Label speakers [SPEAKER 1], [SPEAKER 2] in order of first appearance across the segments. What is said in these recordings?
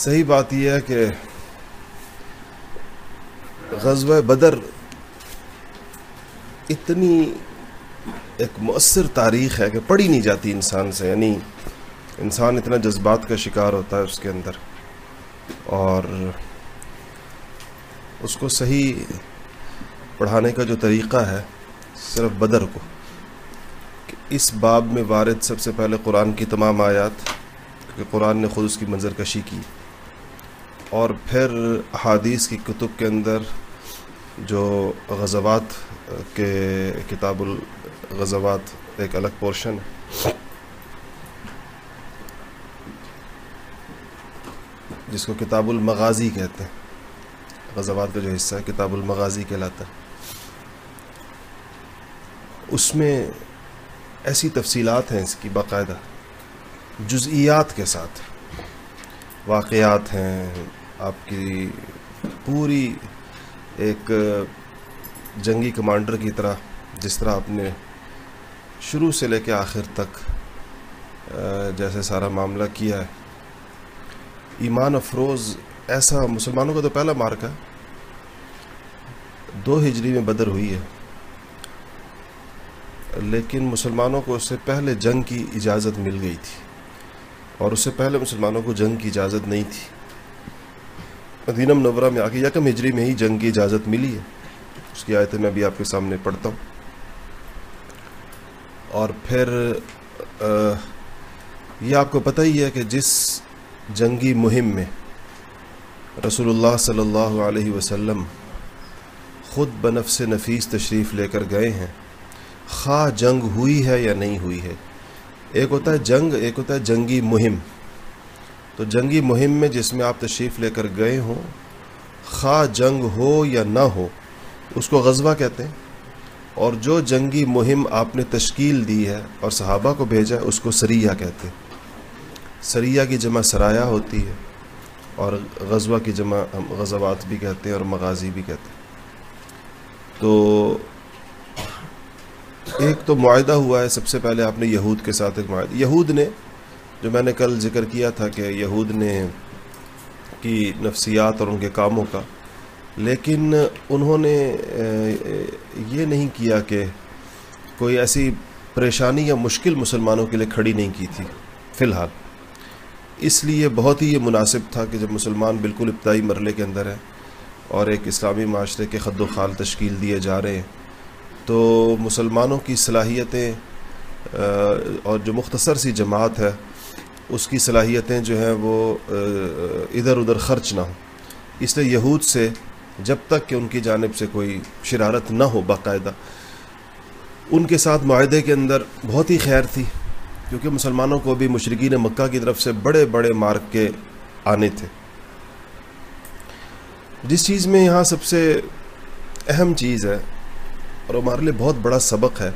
[SPEAKER 1] صحیح بات یہ ہے کہ غزوہ بدر اتنی ایک مؤثر تاریخ ہے کہ پڑھی نہیں جاتی انسان سے یعنی انسان اتنا جذبات کا شکار ہوتا ہے اس کے اندر۔ اور اس کو صحیح پڑھانے کا جو طریقہ ہے صرف بدر کو، کہ اس باب میں وارد سب سے پہلے قرآن کی تمام آیات، کیونکہ قرآن نے خود اس کی منظر کشی کی۔ اور پھر احادیث کی کتب کے اندر جو غزوات، کے کتاب الغزوات ایک الگ پورشن ہے۔ جس کو کتاب المغازی کہتے ہیں۔ غزوات کا جو حصہ ہے، کتاب المغازی کہلاتا ہے۔ اس میں ایسی تفصیلات ہیں اس کی باقاعدہ، جزئیات کے ساتھ۔ واقعات ہیں آپ کی پوری ایک جنگی کمانڈر کی طرح جس طرح آپ نے شروع سے لے کے آخر تک جیسے سارا معاملہ کیا ہے۔ ایمان افروز ایسا مسلمانوں کا تو پہلا مارکا دو ہجری میں بدر ہوئی ہے۔ لیکن مسلمانوں کو اس سے پہلے جنگ کی اجازت مل گئی تھی۔ اور اس سے پہلے مسلمانوں کو جنگ کی اجازت نہیں تھی۔ مدینہ منورہ میں آ کے یکم ہجری میں ہی جنگ کی اجازت ملی ہے۔ اس کی آیتیں میں بھی آپ کے سامنے پڑھتا ہوں۔ اور پھر یہ آپ کو پتہ ہی ہے کہ جس جنگی مہم میں رسول اللہ صلی اللہ علیہ وسلم خود بنفس نفیس تشریف لے کر گئے ہیں، خواہ جنگ ہوئی ہے یا نہیں ہوئی ہے۔ ایک ہوتا ہے جنگ، ایک ہوتا ہے جنگی مہم۔ تو جنگی مہم میں جس میں آپ تشریف لے کر گئے ہوں، خواہ جنگ ہو یا نہ ہو، اس کو غزوہ کہتے ہیں۔ اور جو جنگی مہم آپ نے تشکیل دی ہے اور صحابہ کو بھیجا ہے، اس کو سریہ کہتے ہیں۔ سریہ کی جمع سرایہ ہوتی ہے اور غزوہ کی جمع غزوات بھی کہتے ہیں اور مغازی بھی کہتے ہیں۔ تو ایک تو معاہدہ ہوا ہے، سب سے پہلے آپ نے یہود کے ساتھ ایک معاہدہ۔ یہود نے جو میں نے کل ذکر کیا تھا کہ یہود نے کی نفسیات اور ان کے کاموں کا، لیکن انہوں نے یہ نہیں کیا کہ کوئی ایسی پریشانی یا مشکل مسلمانوں کے لیے کھڑی نہیں کی تھی، فی الحال۔ اس لیے بہت ہی یہ مناسب تھا کہ جب مسلمان بالکل ابتدائی مرلے کے اندر ہے اور ایک اسلامی معاشرے کے خد و خال تشکیل دیے جا رہے ہیں، تو مسلمانوں کی صلاحیتیں اور جو مختصر سی جماعت ہے اس کی صلاحیتیں جو ہیں وہ ادھر ادھر خرچ نہ ہوں۔ اس لیے یہود سے جب تک کہ ان کی جانب سے کوئی شرارت نہ ہو باقاعدہ، ان کے ساتھ معاہدے کے اندر بہت ہی خیر تھی، کیونکہ مسلمانوں کو بھی مشرقین مکہ کی طرف سے بڑے بڑے مارک کے آنے تھے۔ جس چیز میں یہاں سب سے اہم چیز ہے، اور ہمارے لیے بہت بڑا سبق ہے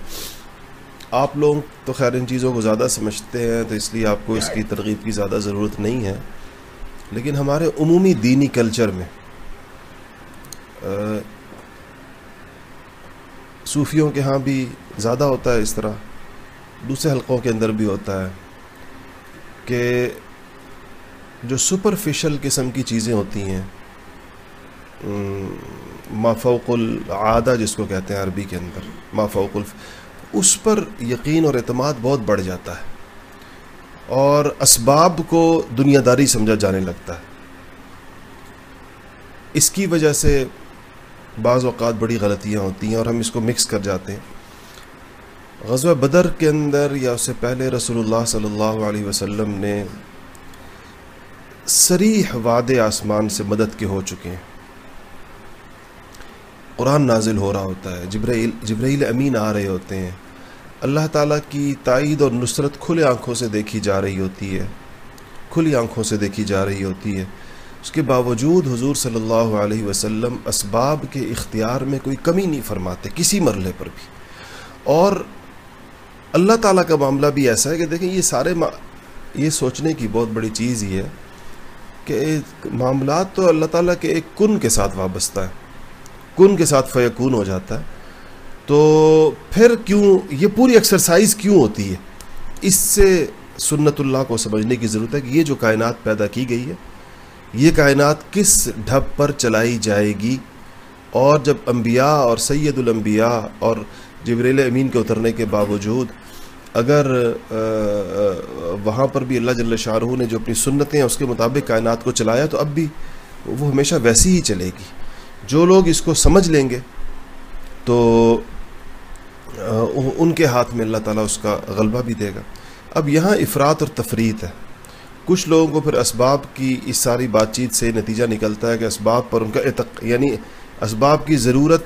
[SPEAKER 1] آپ لوگ تو خیر ان چیزوں کو زیادہ سمجھتے ہیں، تو اس لیے آپ کو اس کی ترغیب کی زیادہ ضرورت نہیں ہے۔ لیکن ہمارے عمومی دینی کلچر میں صوفیوں کے ہاں بھی زیادہ ہوتا ہے اس طرح، دوسرے حلقوں کے اندر بھی ہوتا ہے کہ جو سپرفیشل قسم کی چیزیں ہوتی ہیں مافوق العادہ جس کو کہتے ہیں عربی کے اندر مافوق الف اس پر یقین اور اعتماد بہت بڑھ جاتا ہے اور اسباب کو دنیا داری سمجھا جانے لگتا ہے۔ اس کی وجہ سے بعض اوقات بڑی غلطیاں ہوتی ہیں اور ہم اس کو مکس کر جاتے ہیں۔ غزوہ بدر کے اندر یا اس سے پہلے رسول اللہ صلی اللہ علیہ وسلم نے سریح وعد آسمان سے مدد کے ہو چکے ہیں۔ قرآن نازل ہو رہا ہوتا ہے، جبرائیل جبرائیل امین آ رہے ہوتے ہیں۔ اللہ تعالیٰ کی تائید اور نصرت کھلے آنکھوں سے دیکھی جا رہی ہوتی ہے۔ کھلی آنکھوں سے دیکھی جا رہی ہوتی ہے۔ اس کے باوجود حضور صلی اللہ علیہ وسلم اسباب کے اختیار میں کوئی کمی نہیں فرماتے، کسی مرحلے پر بھی۔ اور اللہ تعالیٰ کا معاملہ بھی ایسا ہے کہ دیکھیں، یہ سارے یہ سوچنے کی بہت بڑی چیز یہ ہے کہ معاملات تو اللہ تعالیٰ کے ایک کن کے ساتھ وابستہ ہے۔ کن کے ساتھ فیکون ہو جاتا ہے۔ تو پھر کیوں یہ پوری ایکسرسائز کیوں ہوتی ہے؟ اس سے سنت اللہ کو سمجھنے کی ضرورت ہے کہ یہ جو کائنات پیدا کی گئی ہے، یہ کائنات کس ڈھب پر چلائی جائے گی؟ اور جب انبیاء اور سید الانبیاء اور جبریل امین کے اترنے کے باوجود اگر وہاں پر بھی اللہ جل شاہ رح نے جو اپنی سنتیں ہیں اس کے مطابق کائنات کو چلایا تو اب بھی وہ ہمیشہ ویسی ہی چلے گی۔ جو لوگ اس کو سمجھ لیں گے تو ان کے ہاتھ میں اللہ تعالیٰ اس کا غلبہ بھی دے گا۔ اب یہاں افراد اور تفریح ہے۔ کچھ لوگوں کو پھر اسباب کی اس ساری بات چیت سے نتیجہ نکلتا ہے کہ اسباب پر ان کا اعتق یعنی اسباب کی ضرورت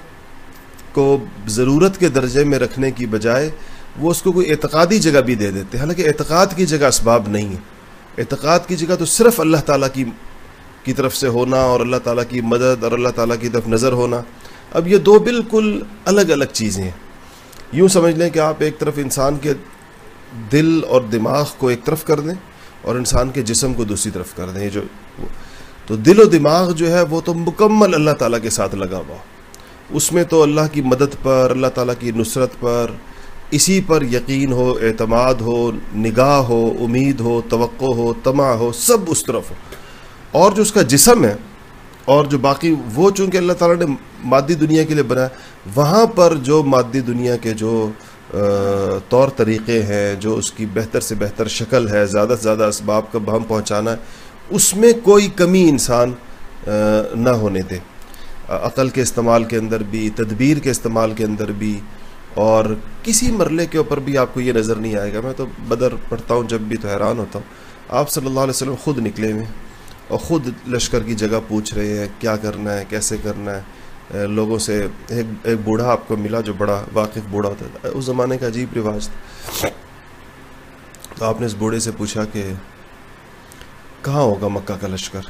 [SPEAKER 1] کو ضرورت کے درجے میں رکھنے کی بجائے وہ اس کو کوئی اعتقادی جگہ بھی دے دیتے ہیں۔ حالانکہ اعتقاد کی جگہ اسباب نہیں ہے۔ اعتقاد کی جگہ تو صرف اللہ تعالیٰ کی کی طرف سے ہونا اور اللہ تعالیٰ کی مدد اور اللہ تعالیٰ کی طرف نظر ہونا۔ اب یہ دو بالکل الگ الگ چیزیں ہیں۔ یوں سمجھ لیں کہ آپ ایک طرف انسان کے دل اور دماغ کو ایک طرف کر دیں اور انسان کے جسم کو دوسری طرف کر دیں جو تو دل و دماغ جو ہے وہ تو مکمل اللہ تعالیٰ کے ساتھ لگا ہوا۔ اس میں تو اللہ کی مدد پر، اللہ تعالیٰ کی نصرت پر، اسی پر یقین ہو، اعتماد ہو، نگاہ ہو، امید ہو، توقع ہو تما ہو، سب اس طرف ہو۔ اور جو اس کا جسم ہے اور جو باقی وہ چونکہ اللہ تعالیٰ نے مادی دنیا کے لیے بنایا وہاں پر جو مادی دنیا کے جو طور طریقے ہیں، جو اس کی بہتر سے بہتر شکل ہے، زیادہ سے زیادہ اسباب کا بہم پہنچانا ہے، اس میں کوئی کمی انسان نہ ہونے دے۔ عقل کے استعمال کے اندر بھی، تدبیر کے استعمال کے اندر بھی، اور کسی مرلے کے اوپر بھی آپ کو یہ نظر نہیں آئے گا۔ میں تو بدر پڑھتا ہوں، جب بھی تو حیران ہوتا ہوں۔ آپ صلی اللہ علیہ وسلم خود نکلے ہوئے۔ اور خود لشکر کی جگہ پوچھ رہے ہیں، کیا کرنا ہے، کیسے کرنا ہے؟ لوگوں سے ایک ایک بوڑھا آپ کو ملا جو بڑا واقف بوڑھا ہوتا تھا۔ اس زمانے کا عجیب رواج تھا۔ تو آپ نے اس بوڑھے سے پوچھا کہ کہاں ہوگا مکہ کا لشکر؟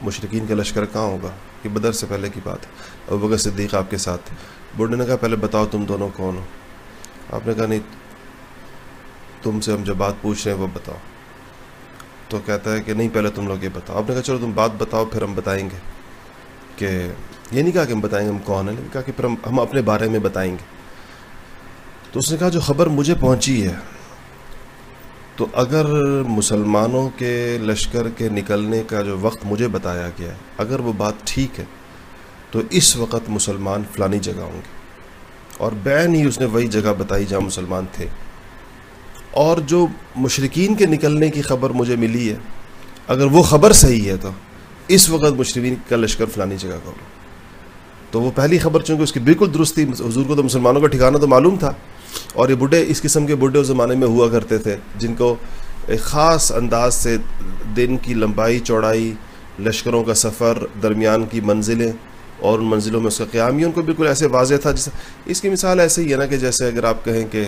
[SPEAKER 1] مشرقین کا لشکر کہاں ہوگا؟ کہ بدر سے پہلے کی بات ہے۔ اور بغیر صدیق آپ کے ساتھ بوڑھے نے کہا، پہلے بتاؤ تم دونوں کون ہو؟ آپ نے کہا، نہیں، تم سے ہم جو بات پوچھ رہے ہیں وہ بتاؤ۔ تو کہتا ہے کہ نہیں، پہلے تم لوگ یہ بتاؤ۔ آپ نے کہا، چلو تم بات بتاؤ، پھر ہم بتائیں گے کہ یہ نہیں کہا کہ ہم بتائیں گے ہم کون ہیں، لیکن کہا کہ پھر ہم ہم اپنے بارے میں بتائیں گے۔ تو اس نے کہا، جو خبر مجھے پہنچی ہے، تو اگر مسلمانوں کے لشکر کے نکلنے کا جو وقت مجھے بتایا گیا ہے، اگر وہ بات ٹھیک ہے، تو اس وقت مسلمان فلانی جگہ ہوں گے۔ اور بین ہی اس نے وہی جگہ بتائی جہاں مسلمان تھے۔ اور جو مشرقین کے نکلنے کی خبر مجھے ملی ہے، اگر وہ خبر صحیح ہے تو اس وقت مشرقین کا لشکر فلانی جگہ کا ہو تو وہ پہلی خبر، چونکہ اس کی بالکل درست تھی حضور کو تو مسلمانوں کا ٹھکانہ تو معلوم تھا، اور یہ بڈھے اس قسم کے بڈھے اس زمانے میں ہوا کرتے تھے، جن کو ایک خاص انداز سے دن کی لمبائی، چوڑائی، لشکروں کا سفر، درمیان کی منزلیں اور ان منزلوں میں اس کا قیام ہی ان کو بالکل ایسے واضح تھا جس اس کی مثال ایسے ہی ہے نا کہ جیسے اگر آپ کہیں کہ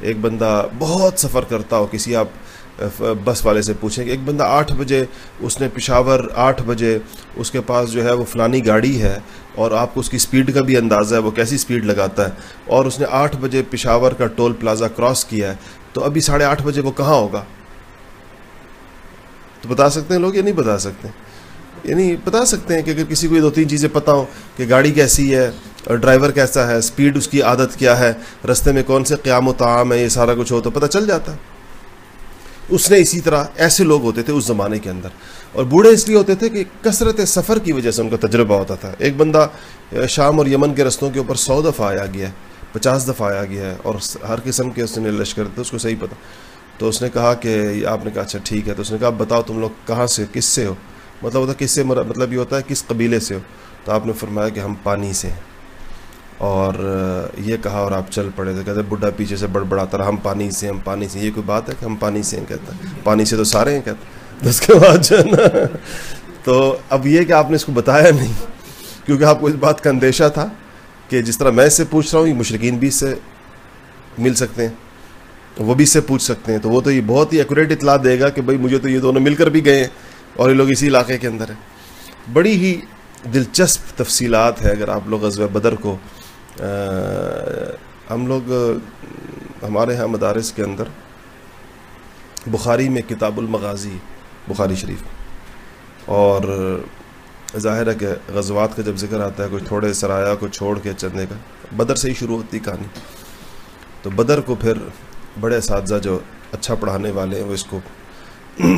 [SPEAKER 1] ایک بندہ بہت سفر کرتا ہو، کسی آپ بس والے سے پوچھیں کہ ایک بندہ آٹھ بجے، اس نے پشاور آٹھ بجے، اس کے پاس جو ہے وہ فلانی گاڑی ہے اور آپ کو اس کی سپیڈ کا بھی اندازہ ہے، وہ کیسی سپیڈ لگاتا ہے۔ اور اس نے آٹھ بجے پشاور کا ٹول پلازا کراس کیا ہے، تو ابھی ساڑھے آٹھ بجے وہ کہاں ہوگا؟ تو بتا سکتے ہیں لوگ یا نہیں بتا سکتے؟ یعنی بتا سکتے ہیں کہ اگر کسی کو دو تین چیزیں پتہ ہوں کہ گاڑی کیسی ہے اور ڈرائیور کیسا ہے، سپیڈ اس کی عادت کیا ہے، رستے میں کون سے قیام و تعام ہے یہ سارا کچھ ہو تو پتہ چل جاتا ہے۔ اس نے اسی طرح ایسے لوگ ہوتے تھے اس زمانے کے اندر۔ اور بوڑھے اس لیے ہوتے تھے کہ کثرت سفر کی وجہ سے ان کا تجربہ ہوتا تھا۔ ایک بندہ شام اور یمن کے رستوں کے اوپر سو دفعہ آیا گیا ہے، پچاس دفعہ آیا گیا ہے اور ہر قسم کے اس نے لشکر تھے، اس کو صحیح پتہ۔ تو اس نے کہا کہ آپ نے کہا اچھا ٹھیک ہے، تو اس نے کہا بتاؤ تم لوگ کہاں سے، کس سے ہو؟ مطلب ہوتا ہے کس سے مطلب یہ ہوتا ہے کس قبیلے سے ہو۔ تو آپ نے فرمایا کہ ہم پانی سے ہیں۔ اور یہ کہا اور آپ چل پڑے تھے، کہتے بڈھا پیچھے سے بڑھ بڑھاتا رہا، ہم پانی سے ہم پانی سے یہ کوئی بات ہے کہ ہم پانی سے ہیں؟ کہتا پانی سے تو سارے ہیں کہتے اس کے بعد جو ہے نا، تو اب یہ کہ آپ نے اس کو بتایا نہیں، کیونکہ آپ کو اس بات کا اندیشہ تھا کہ جس طرح میں اس سے پوچھ رہا ہوں، یہ مشرقین بھی اس سے مل سکتے ہیں وہ بھی اس سے پوچھ سکتے ہیں۔ تو وہ تو یہ بہت ہی ایکوریٹ اطلاع دے گا کہ بھائی مجھے تو یہ دونوں مل کر بھی گئے ہیں۔ اور یہ لوگ اسی علاقے کے اندر ہیں۔ بڑی ہی دلچسپ تفصیلات ہے اگر آپ لوگ غزوہ بدر کو ہم لوگ، ہمارے ہاں مدارس کے اندر بخاری میں کتاب المغازی، بخاری شریف۔ اور ظاہر ہے کہ غزوات کا جب ذکر آتا ہے کچھ تھوڑے سرایہ کو چھوڑ کے چلنے کا، بدر سے ہی شروع ہوتی کہانی۔ تو بدر کو پھر بڑے اساتذہ جو اچھا پڑھانے والے ہیں، وہ اس کو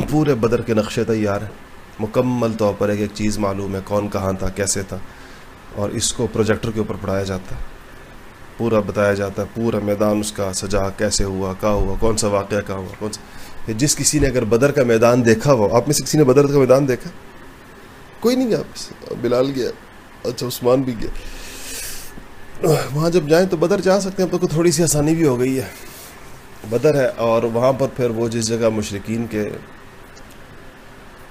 [SPEAKER 1] پورے بدر کے نقشے تیار ہیں۔ مکمل طور پر ایک ایک چیز معلوم ہے، کون کہاں تھا، کیسے تھا۔ اور اس کو پروجیکٹر کے اوپر پڑھایا جاتا ہے۔ پورا بتایا جاتا ہے، پورا میدان اس کا سجا، کیسے ہوا، کہاں ہوا، کون سا واقعہ، کہاں ہوا، کون سا۔ جس کسی نے اگر بدر کا میدان دیکھا ہو، آپ میں سے کسی نے بدر کا میدان دیکھا؟ کوئی نہیں گیا۔ بلال گیا اچھا عثمان بھی گیا۔ وہاں جب جائیں تو بدر جا سکتے ہیں، اب تو تھوڑی سی آسانی بھی ہو گئی ہے۔ بدر ہے اور وہاں پر پھر وہ جس جگہ مشرقین کے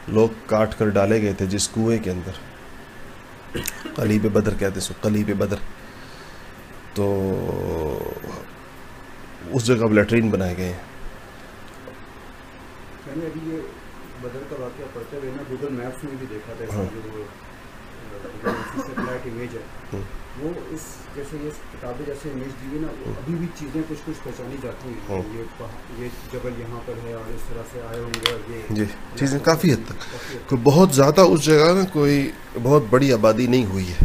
[SPEAKER 1] لوگ کاٹ کر ڈالے گئے تھے جس کنویں کے اندر۔ قلیب بدر کہتے سو قلیب بدر۔ تو اس جگہ لیٹرین بنائے گئے۔ ہیں بدر کا واقعہ پڑھتے ہوئے نا گوگل میپس میں بھی دیکھا تھا۔ ہاں۔ امیج ہے۔ وہ اس جیسے یہ کتابیں جیسے امیج دی نا ابھی بھی چیزیں کچھ کچھ پہچانی جاتی ہیں۔ ہاں۔ یہ جبل یہاں پر ہے اور اس طرح سے آئے ہوں گے اور یہ جی چیزیں کافی حد تک۔ کوئی بہت زیادہ اس جگہ نا کوئی بہت بڑی آبادی نہیں ہوئی ہے۔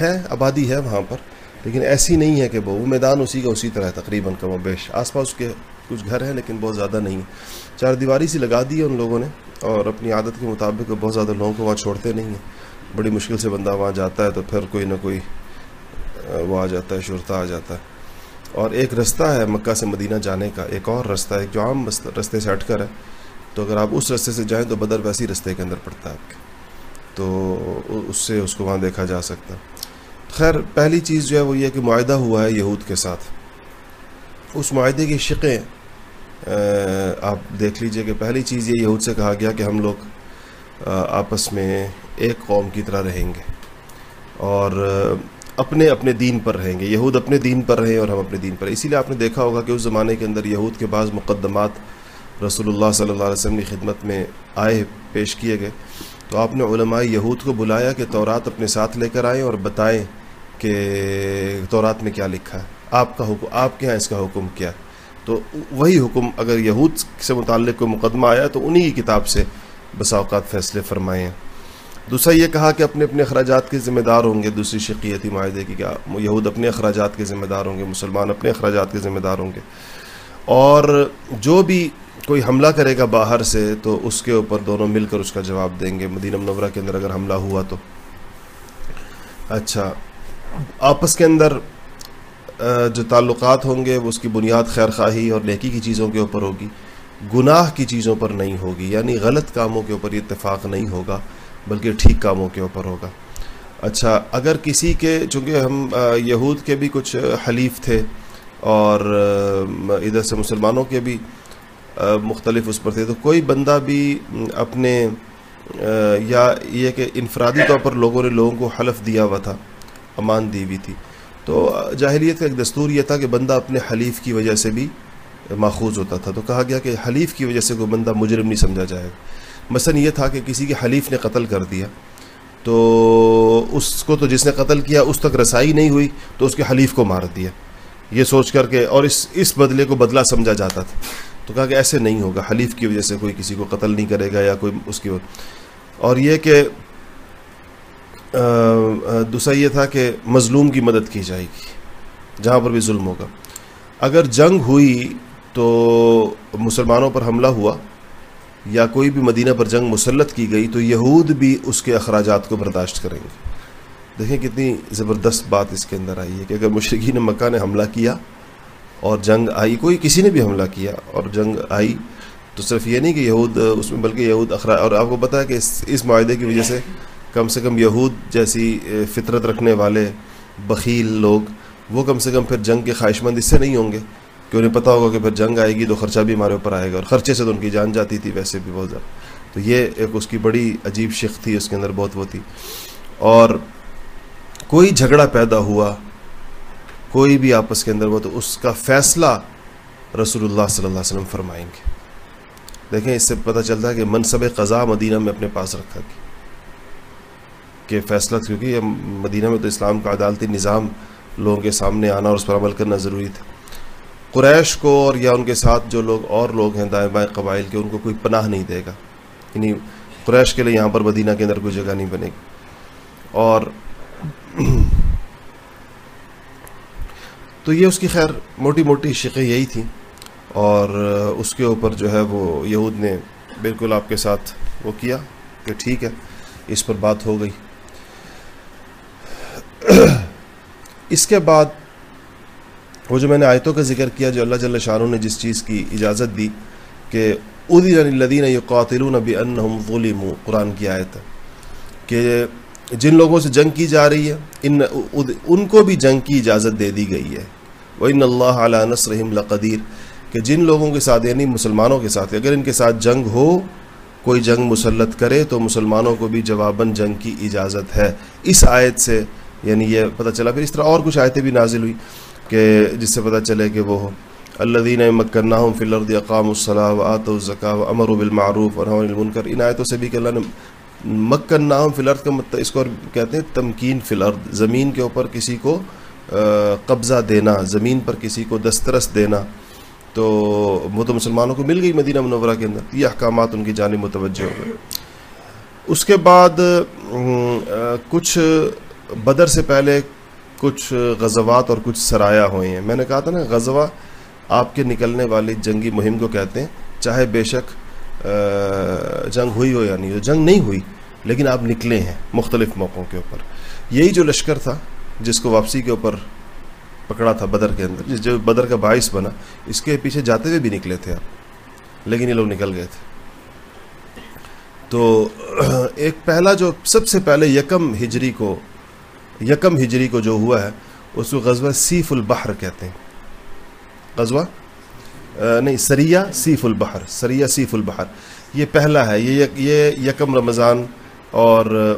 [SPEAKER 1] ہے آبادی ہے وہاں پر لیکن ایسی نہیں ہے کہ وہ میدان اسی کا اسی طرح ہے تقریباً کم و بیش۔ آس پاس کے کچھ گھر ہیں لیکن بہت زیادہ نہیں ہے۔ چار دیواری سی لگا دی ہے ان لوگوں نے اور اپنی عادت کے مطابق بہت زیادہ لوگوں کو وہاں چھوڑتے نہیں ہیں۔ بڑی مشکل سے بندہ وہاں جاتا ہے تو پھر کوئی نہ کوئی وہ آ جاتا ہے شرتا آ جاتا ہے۔ اور ایک رستہ ہے مکہ سے مدینہ جانے کا، ایک اور رستہ ہے جو عام رستے سے ہٹ کر ہے۔ تو اگر آپ اس رستے سے جائیں تو بدر ویسی رستے کے اندر پڑتا ہے آپ کے۔ تو اس سے اس کو وہاں دیکھا جا سکتا خیر، پہلی چیز جو ہے وہ یہ کہ معاہدہ ہوا ہے یہود کے ساتھ۔ اس معاہدے کی شقیں آپ دیکھ لیجیے کہ پہلی چیز یہ یہود سے کہا گیا کہ ہم لوگ آپس میں ایک قوم کی طرح رہیں گے۔ اور اپنے اپنے دین پر رہیں گے، یہود اپنے دین پر رہیں اور ہم اپنے دین پر اسی لیے آپ نے دیکھا ہوگا کہ اس زمانے کے اندر یہود کے بعض مقدمات رسول اللہ صلی اللہ علیہ وسلم کی خدمت میں آئے، پیش کیے گئے۔ تو آپ نے علماء یہود کو بلایا کہ تورات اپنے ساتھ لے کر آئیں اور بتائیں کہ تورات میں کیا لکھا ہے۔ آپ کا حکم، آپ کے یہاں اس کا حکم کیا تو وہی حکم اگر یہود سے متعلق کوئی مقدمہ آیا تو انہی کی کتاب سے بسا اوقات فیصلے فرمائے ہیں۔ دوسرا یہ کہا کہ اپنے اپنے اخراجات کے ذمہ دار ہوں گے، دوسری شقیتی معاہدے کی کیا یہود اپنے اخراجات کے ذمہ دار ہوں گے، مسلمان اپنے اخراجات کے ذمہ دار ہوں گے۔ اور جو بھی کوئی حملہ کرے گا باہر سے تو اس کے اوپر دونوں مل کر اس کا جواب دیں گے۔ مدینہ منورہ کے اندر اگر حملہ ہوا تو۔ اچھا آپس کے اندر جو تعلقات ہوں گے، وہ اس کی بنیاد خیر خواہی اور نیکی کی چیزوں کے اوپر ہوگی، گناہ کی چیزوں پر نہیں ہوگی یعنی غلط کاموں کے اوپر یہ اتفاق نہیں ہوگا۔ بلکہ ٹھیک کاموں کے اوپر ہوگا۔ اچھا اگر کسی کے، چونکہ ہم یہود کے بھی کچھ حلیف تھے اور ادھر سے مسلمانوں کے بھی مختلف اس پر تھے، تو کوئی بندہ بھی اپنے یا یہ کہ انفرادی طور پر لوگوں نے لوگوں کو حلف دیا ہوا تھا، امان دی ہوئی تھی، تو جاہلیت کا ایک دستور یہ تھا کہ بندہ اپنے حلیف کی وجہ سے بھی ماخوذ ہوتا تھا، تو کہا گیا کہ حلیف کی وجہ سے کوئی بندہ مجرم نہیں سمجھا جائے گا۔ مثلا یہ تھا کہ کسی کے حلیف نے قتل کر دیا تو اس کو تو جس نے قتل کیا اس تک رسائی نہیں ہوئی تو اس کے حلیف کو مار دیا یہ سوچ کر کے اور اس اس بدلے کو بدلہ سمجھا جاتا تھا تو کہا کہ ایسے نہیں ہوگا، حلیف کی وجہ سے کوئی کسی کو قتل نہیں کرے گا یا کوئی اس کی اور یہ کہ دوسرا یہ تھا کہ مظلوم کی مدد کی جائے گی، جہاں پر بھی ظلم ہوگا۔ اگر جنگ ہوئی تو مسلمانوں پر حملہ ہوا یا کوئی بھی مدینہ پر جنگ مسلط کی گئی تو یہود بھی اس کے اخراجات کو برداشت کریں گے۔ دیکھیں کتنی زبردست بات اس کے اندر آئی ہے کہ اگر مشرقین مکہ نے حملہ کیا اور جنگ آئی، کوئی کسی نے بھی حملہ کیا اور جنگ آئی، تو صرف یہ نہیں کہ یہود، اس میں بلکہ یہود اخراج اور آپ کو پتا ہے کہ اس اس معاہدے کی وجہ سے کم سے کم یہود جیسی فطرت رکھنے والے بخیل لوگ، وہ کم سے کم پھر جنگ کے خواہش مند اس سے نہیں ہوں گے۔ کہ انہیں پتہ ہوگا کہ پھر جنگ آئے گی تو خرچہ بھی ہمارے اوپر آئے گا اور خرچے سے تو ان کی جان جاتی تھی ویسے بھی بہت زیادہ۔ تو یہ ایک اس کی بڑی عجیب شک تھی، اس کے اندر بہت وہ تھی۔ اور کوئی جھگڑا پیدا ہوا، کوئی بھی آپس کے اندر وہ تو اس کا فیصلہ رسول اللہ صلی اللہ علیہ وسلم فرمائیں گے۔ دیکھیں، اس سے پتہ چلتا ہے کہ منصب قضا مدینہ میں اپنے پاس رکھا گیا۔ کہ فیصلہ کیونکہ مدینہ میں تو اسلام کا عدالتی نظام لوگوں کے سامنے آنا اور اس پر عمل کرنا ضروری تھا۔ قریش کو اور یا ان کے ساتھ جو لوگ اور لوگ ہیں دائیں بائیں قبائل کے، ان کو کوئی پناہ نہیں دے گا۔ یعنی قریش کے لیے یہاں پر مدینہ کے اندر کوئی جگہ نہیں بنے گی۔ اور تو یہ اس کی خیر، موٹی موٹی شقیں یہی تھیں۔ اور اس کے اوپر جو ہے وہ یہود نے بالکل آپ کے ساتھ وہ کیا کہ ٹھیک ہے، اس پر بات ہو گئی۔ اس کے بعد وہ جو میں نے آیتوں کا ذکر کیا جو اللہ جل شاہ نے جس چیز کی اجازت دی کہ ادین الدین قاتل نبی انہم ظلم قرآن کی آیت ہے، کہ جن لوگوں سے جنگ کی جا رہی ہے، ان ان کو بھی جنگ کی اجازت دے دی گئی ہے۔ وہ ان اللہ علیہ نصرحم لقدیر کہ جن لوگوں کے ساتھ یعنی مسلمانوں کے ساتھ، اگر ان کے ساتھ جنگ ہو، کوئی جنگ مسلط کرے، تو مسلمانوں کو بھی جواباً جنگ کی اجازت ہے۔ اس آیت سے یعنی یہ پتہ چلا، پھر اس طرح اور کچھ آیتیں بھی نازل ہوئی۔ کہ جس سے پتہ چلے کہ وہ اللہ دین مکن فلرد اقام الصلاح آت الزکا و امر بالمعروف اور المنکر۔ ان آیتوں سے بھی کہ اللہ نے مکن فلرد کا مطلب اس کو کہتے ہیں تمکین فلرد زمین کے اوپر کسی کو قبضہ دینا، زمین پر کسی کو دسترس دینا۔ تو وہ تو مسلمانوں کو مل گئی مدینہ منورہ کے اندر۔ یہ احکامات ان کی جانب متوجہ ہو گئے۔ اس کے بعد کچھ بدر سے پہلے کچھ غزوات اور کچھ سرایا ہوئے ہیں۔ میں نے کہا تھا نا، غزوہ آپ کے نکلنے والی جنگی مہم کو کہتے ہیں، چاہے بے شک جنگ ہوئی ہو یا نہیں ہو، جنگ نہیں ہوئی، لیکن آپ نکلے ہیں مختلف موقعوں کے اوپر۔ یہی جو لشکر تھا، جس کو واپسی کے اوپر پکڑا تھا بدر کے اندر، جس جو بدر کا باعث بنا، اس کے پیچھے جاتے ہوئے بھی نکلے تھے آپ، لیکن یہ لوگ نکل گئے تھے۔ تو ایک پہلا جو سب سے پہلے یکم ہجری کو یکم ہجری کو جو ہوا ہے، اس کو غزوہ سیف البحر کہتے ہیں۔ غزوہ؟ نہیں سریہ سیف البحر سریہ سیف البحر۔ یہ پہلا ہے، یہ یہ یکم رمضان اور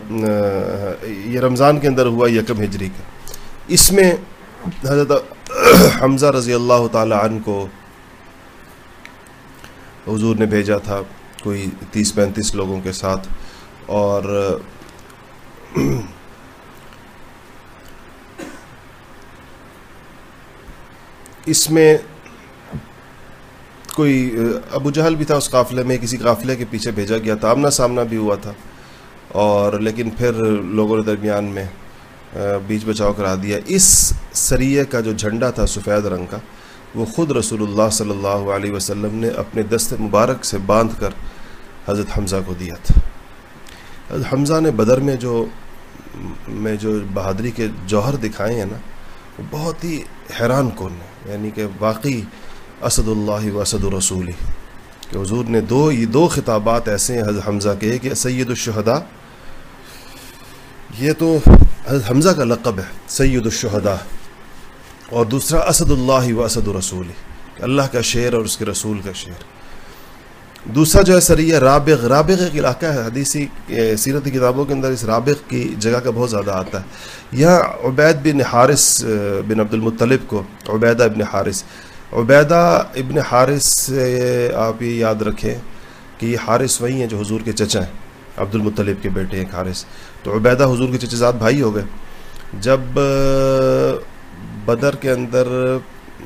[SPEAKER 1] یہ رمضان کے اندر ہوا یکم ہجری کا۔ اس میں حضرت حمزہ رضی اللہ تعالی عنہ کو حضور نے بھیجا تھا، کوئی تیس پینتیس لوگوں کے ساتھ۔ اور اس میں کوئی ابو جہل بھی تھا اس قافلے میں، کسی قافلے کے پیچھے بھیجا گیا تھا، آمنا سامنا بھی ہوا تھا۔ اور لیکن پھر لوگوں نے درمیان میں بیچ بچاؤ کرا دیا۔ اس سریے کا جو جھنڈا تھا سفید رنگ کا، وہ خود رسول اللہ صلی اللہ علیہ وسلم نے اپنے دست مبارک سے باندھ کر حضرت حمزہ کو دیا تھا۔ حضرت حمزہ نے بدر میں جو میں جو بہادری کے جوہر دکھائے ہیں نا بہت ہی حیران کن ہے۔ یعنی کہ واقعی اسد اللہ و اسد الرسول کہ حضور نے دو، یہ دو خطابات ایسے ہیں حضرت حمزہ کے، کہ سید الشہداء، یہ تو حضرت حمزہ کا لقب ہے، سید الشہداء۔ اور دوسرا اسد اللہ و اسد الرسول اللہ کا شعر اور اس کے رسول کا شعر۔ دوسرا جو ہے سریہ رابغ رابغ ایک علاقہ ہے، حدیثی سیرت کتابوں کے اندر اس رابغ کی جگہ کا بہت زیادہ آتا ہے۔ یہاں عبید بن حارث بن عبد المطلب کو، عبیدہ ابن حارث۔ عبیدہ ابن حارث سے آپ یہ یاد رکھیں کہ یہ حارث وہی ہیں جو حضور کے چچا ہیں، عبد المطلب کے بیٹے ہیں حارث۔ تو عبیدہ حضور کے چچزاد بھائی ہو گئے۔ جب بدر کے اندر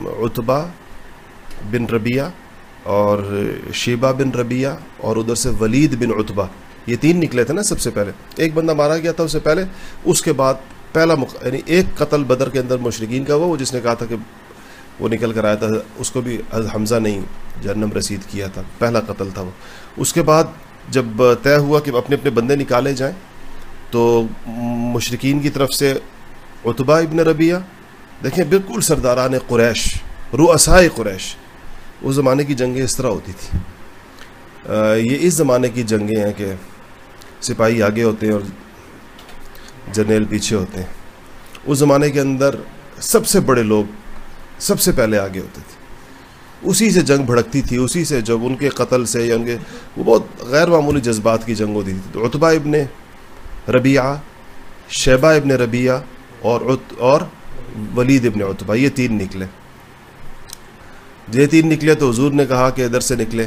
[SPEAKER 1] اتبا بن ربیہ اور شیبہ بن ربیہ اور ادھر سے ولید بن اتبا یہ تین نکلے تھے نا سب سے پہلے۔ ایک بندہ مارا گیا تھا اس سے پہلے، اس کے بعد پہلا مق... یعنی ایک قتل بدر کے اندر مشرقین کا ہوا، وہ جس نے کہا تھا کہ وہ نکل کر آیا تھا، اس کو بھی حمزہ نہیں جہنم رسید کیا تھا، پہلا قتل تھا وہ۔ اس کے بعد جب طے ہوا کہ اپنے اپنے بندے نکالے جائیں، تو مشرقین کی طرف سے اتبا ابن ربیہ دیکھیں بالکل سرداران قریش رؤسائے قریش اس زمانے کی جنگیں اس طرح ہوتی تھیں یہ اس زمانے کی جنگیں ہیں کہ سپاہی آگے ہوتے ہیں اور جرنیل پیچھے ہوتے ہیں۔ اس زمانے کے اندر سب سے بڑے لوگ سب سے پہلے آگے ہوتے تھے۔ اسی سے جنگ بھڑکتی تھی، اسی سے جب ان کے قتل سے یا ان کے وہ بہت غیر معمولی جذبات کی جنگ ہوتی تھی۔ تو اتبا ابن ربیعہ، شیبہ ابن ربیہ اور اور ولید ابن اتبا یہ تین نکلے۔ یہ تین نکلے تو حضور نے کہا کہ ادھر سے نکلے۔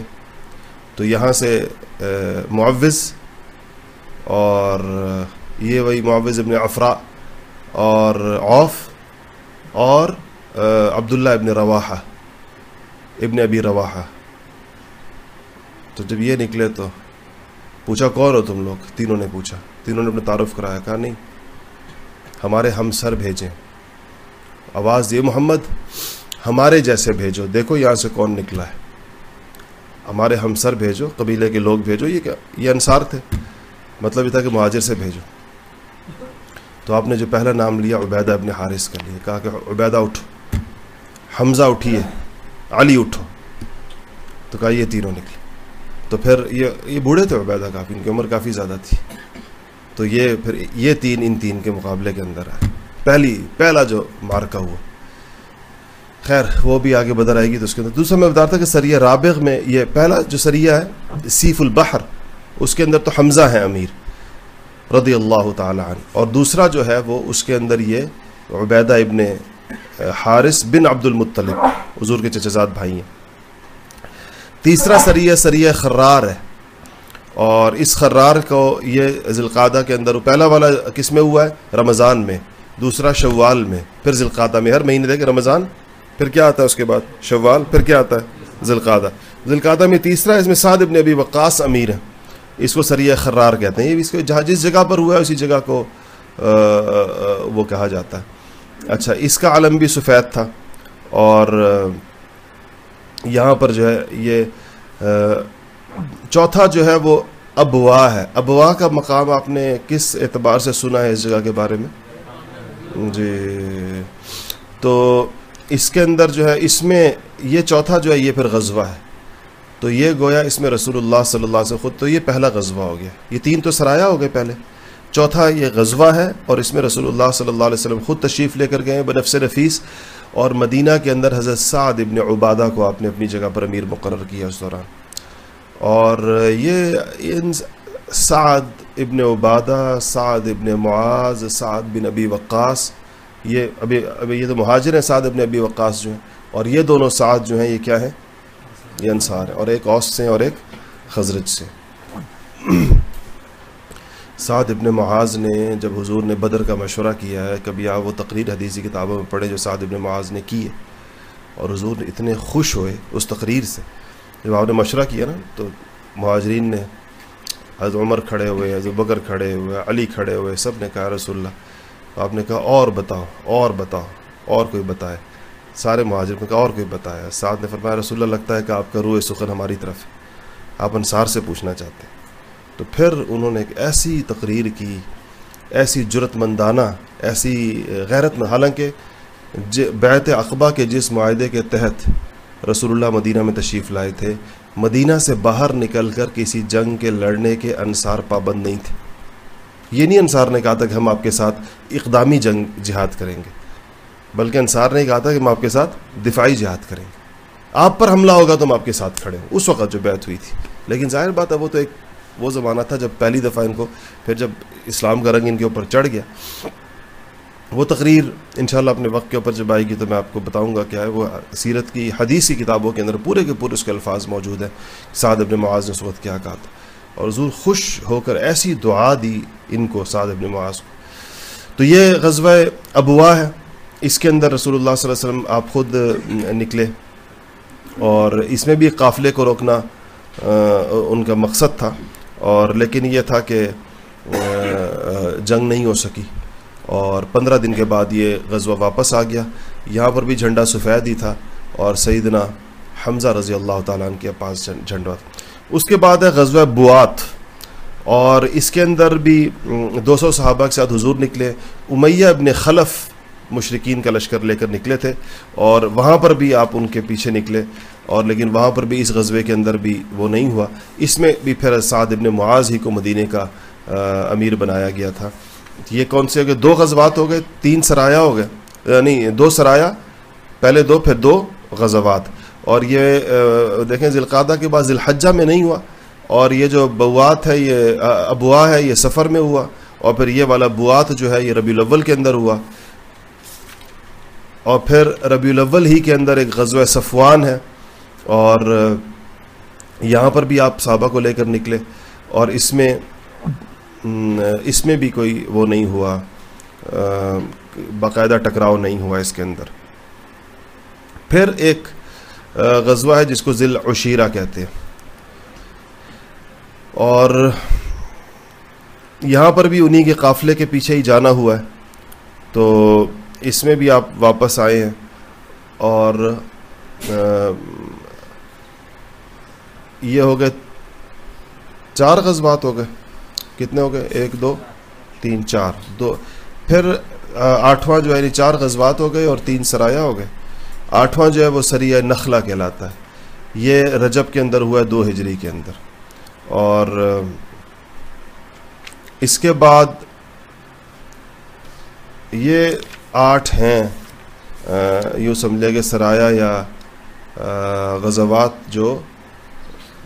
[SPEAKER 1] تو یہاں سے معوض اور یہ وہی معوض ابن افرا اور عوف اور عبداللہ ابن رواحہ، ابن ابی رواحہ۔ تو جب یہ نکلے تو پوچھا، کون ہو تم لوگ؟ تینوں نے پوچھا۔ تینوں نے اپنے تعارف کرایا، کہا، نہیں، ہمارے ہم سر بھیجیں۔ آواز دیے محمد ہمارے جیسے بھیجو۔ دیکھو یہاں سے کون نکلا ہے۔ ہمارے ہم سر بھیجو، قبیلے کے لوگ بھیجو۔ یہ کیا؟ یہ انصار تھے۔ مطلب یہ تھا کہ مہاجر سے بھیجو۔ تو آپ نے جو پہلا نام لیا، عبیدہ ابن حارث کا لیے۔ کہا کہ عبیدہ اٹھو۔ حمزہ اٹھیے، علی اٹھو۔ تو کہا یہ تینوں نکلے۔ تو پھر یہ یہ بوڑھے تھے عبیدہ کافی، ان کی عمر کافی زیادہ تھی۔ تو یہ پھر یہ تین، ان تین کے مقابلے کے اندر آئے۔ پہلی، پہلا جو مارکا ہوا خیر، وہ بھی آگے بدر آئے گی تو اس کے اندر۔ دوسرا میں بتا تھا کہ سریہ رابغ میں یہ پہلا جو سریہ ہے، سیف البحر، اس کے اندر تو حمزہ ہے امیر رضی اللہ تعالیٰ عنہ۔ اور دوسرا جو ہے، وہ اس کے اندر یہ عبیدہ ابن حارث بن عبد المطلب، حضور کے چچزاد بھائی ہیں۔ تیسرا سریہ سریہ خرار ہے۔ اور اس خرار کو یہ ذلقادہ کے اندر پہلا والا کس میں ہوا ہے؟ رمضان میں۔ دوسرا شوال میں۔ پھر ذلقادہ میں، ہر مہینے دے کے رمضان۔ پھر کیا آتا ہے اس کے بعد؟ شوال، پھر کیا آتا ہے؟ ذلقادہ ذلقادہ میں تیسرا اس میں سعد ابن ابی وقاص امیر ہے۔ اس کو سریہ خرار کہتے ہیں۔ یہ اس کو جہاں جس جگہ پر ہوا ہے، اسی جگہ کو وہ کہا جاتا ہے۔ اچھا اس کا عالم بھی سفید تھا۔ اور یہاں پر جو ہے، یہ چوتھا جو ہے، وہ ابوا ہے۔ ابوا کا مقام آپ نے کس اعتبار سے سنا ہے اس جگہ کے بارے میں؟ جی تو اس کے اندر جو ہے، اس میں یہ چوتھا جو ہے، یہ پھر غزوہ ہے۔ تو یہ گویا اس میں رسول اللہ صلی اللہ علیہ وسلم خود تو یہ پہلا غزوہ ہو گیا۔ یہ تین تو سرایا ہو گئے پہلے۔ چوتھا یہ غزوہ ہے اور اس میں رسول اللہ صلی اللہ علیہ وسلم خود تشریف لے کر گئے بنفس نفیس۔ اور مدینہ کے اندر حضرت سعد ابن عبادہ کو آپ نے اپنی جگہ پر امیر مقرر کیا اس دوران۔ اور یہ ان سعد ابن عبادہ، سعد ابن معاذ، سعد بن ابی وقاص یہ ابھی ابھی یہ تو مہاجر ہیں سعد ابن ابی وقاص جو ہیں، اور یہ دونوں سعد جو ہیں، یہ کیا ہیں؟ یہ انصار ہیں، اور ایک اوس سے اور ایک خزرج سے۔ سعد ابن معاذ نے جب حضور نے بدر کا مشورہ کیا ہے، کبھی آپ وہ تقریر حدیثی کتابوں میں پڑھے جو سعد ابن معاذ نے کی ہے، اور حضور اتنے خوش ہوئے اس تقریر سے۔ جب آپ نے مشورہ کیا نا، تو مہاجرین نے حضرت عمر کھڑے ہوئے، حضرت بکر کھڑے ہوئے، علی کھڑے ہوئے، سب نے کہا، رسول اللہ آپ نے کہا اور بتاؤ اور بتاؤ، اور کوئی بتائے۔ سارے مہاجر میں کہا اور کوئی بتایا۔ سعد نے فرمایا، رسول اللہ، لگتا ہے کہ آپ کا روح سخن ہماری طرف ہے۔ آپ انصار سے پوچھنا چاہتے ہیں۔ تو پھر انہوں نے ایک ایسی تقریر کی، ایسی جرت مندانہ ایسی غیرت میں، حالانکہ جی، بیت اقبا کے جس معاہدے کے تحت رسول اللہ مدینہ میں تشریف لائے تھے، مدینہ سے باہر نکل کر کسی جنگ کے لڑنے کے انصار پابند نہیں تھے۔ یہ نہیں انصار نے کہا تھا کہ ہم آپ کے ساتھ اقدامی جنگ جہاد کریں گے، بلکہ انصار نے کہا تھا کہ ہم آپ کے ساتھ دفاعی جہاد کریں گے۔ آپ پر حملہ ہوگا تو ہم آپ کے ساتھ کھڑے ہوں۔ اس وقت جو بیعت ہوئی تھی۔ لیکن ظاہر بات ہے وہ تو ایک وہ زمانہ تھا جب پہلی دفعہ ان کو پھر جب اسلام کا رنگ ان کے اوپر چڑھ گیا۔ وہ تقریر انشاءاللہ اپنے وقت کے اوپر جب آئے گی تو میں آپ کو بتاؤں گا کیا ہے۔ وہ سیرت کی حدیثی کتابوں کے اندر پورے کے پورے اس کے الفاظ موجود ہیں۔ سعد ابن معاذ نے اس وقت کیا کہا تھا۔ اور حضور خوش ہو کر ایسی دعا دی ان کو سعد ابن معاذ کو۔ تو یہ غزوہ ابوا ہے۔ اس کے اندر رسول اللہ صلی اللہ علیہ وسلم آپ خود نکلے اور اس میں بھی قافلے کو روکنا ان کا مقصد تھا۔ اور لیکن یہ تھا کہ جنگ نہیں ہو سکی۔ اور پندرہ دن کے بعد یہ غزوہ واپس آ گیا۔ یہاں پر بھی جھنڈا سفید ہی تھا۔ اور سیدنا حمزہ رضی اللہ تعالیٰ عنہ کے پاس جھنڈا اس کے بعد ہے غزوہ بوات اور اس کے اندر بھی دو سو صحابہ کے ساتھ حضور نکلے۔ امیہ ابن خلف مشرقین کا لشکر لے کر نکلے تھے اور وہاں پر بھی آپ ان کے پیچھے نکلے اور لیکن وہاں پر بھی اس غزوے کے اندر بھی وہ نہیں ہوا۔ اس میں بھی پھر سعد ابن معاذ ہی کو مدینہ کا امیر بنایا گیا تھا۔ یہ کون سے ہو گئے؟ دو غزوات ہو گئے، تین سرایا ہو گئے یعنی دو سرایا پہلے دو، پھر دو غزوات۔ اور یہ دیکھیں ذیلقادہ کے بعد ذیلحجہ میں نہیں ہوا اور یہ جو بوات ہے، یہ ابوا ہے، یہ سفر میں ہوا اور پھر یہ والا بوات جو ہے، یہ ربی الاول کے اندر ہوا اور پھر ربیع الاول ہی کے اندر ایک غزوہ صفوان ہے اور یہاں پر بھی آپ صحابہ کو لے کر نکلے اور اس میں اس میں بھی کوئی وہ نہیں ہوا باقاعدہ ٹکراؤ نہیں ہوا اس کے اندر۔ پھر ایک غزوہ ہے جس کو ذیل عشیرہ کہتے ہیں۔ اور یہاں پر بھی انہی کے قافلے کے پیچھے ہی جانا ہوا ہے۔ تو اس میں بھی آپ واپس آئے ہیں۔ اور یہ ہو گئے چار غزبات ہو گئے۔ کتنے ہو گئے؟ ایک، دو، تین، چار، دو۔ پھر آٹھواں جو ہے یعنی چار غزوات ہو گئے اور تین سرایا ہو گئے۔ آٹھواں جو ہے وہ سریہ نخلا کہلاتا ہے۔ یہ رجب کے اندر ہوا ہے، دو ہجری کے اندر۔ اور اس کے بعد یہ آٹھ ہیں یوں سمجھے کہ سرایا یا غزوات جو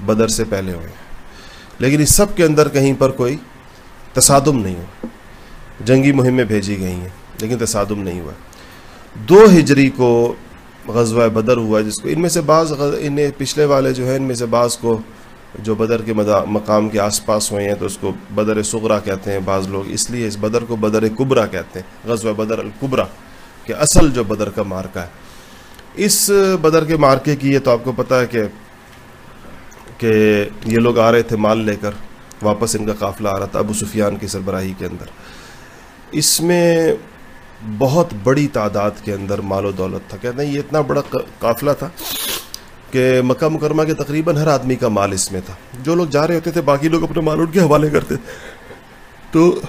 [SPEAKER 1] بدر سے پہلے ہوئے ہیں۔ لیکن اس سب کے اندر کہیں پر کوئی تصادم نہیں ہوا۔ جنگی مہمیں بھیجی گئی ہیں، لیکن تصادم نہیں ہوا۔ دو ہجری کو غزوہ بدر ہوا جس کو ان میں سے بعض ان پچھلے والے جو ہیں، ان میں سے بعض کو جو بدر کے مقام کے آس پاس ہوئے ہیں تو اس کو بدر سغرا کہتے ہیں بعض لوگ۔ اس لیے اس بدر کو بدر کبرا کہتے ہیں۔ غزوہ بدر القبرا کہ اصل جو بدر کا مارکہ ہے۔ اس بدر کے مارکے کی یہ تو آپ کو پتہ ہے کہ کہ یہ لوگ آ رہے تھے مال لے کر، واپس ان کا قافلہ آ رہا تھا ابو سفیان کی سربراہی کے اندر۔ اس میں بہت بڑی تعداد کے اندر مال و دولت تھا۔ کہتے ہیں یہ اتنا بڑا قافلہ تھا کہ مکہ مکرمہ کے تقریباً ہر آدمی کا مال اس میں تھا۔ جو لوگ جا رہے ہوتے تھے، باقی لوگ اپنے مال ان کے حوالے کرتے۔ تو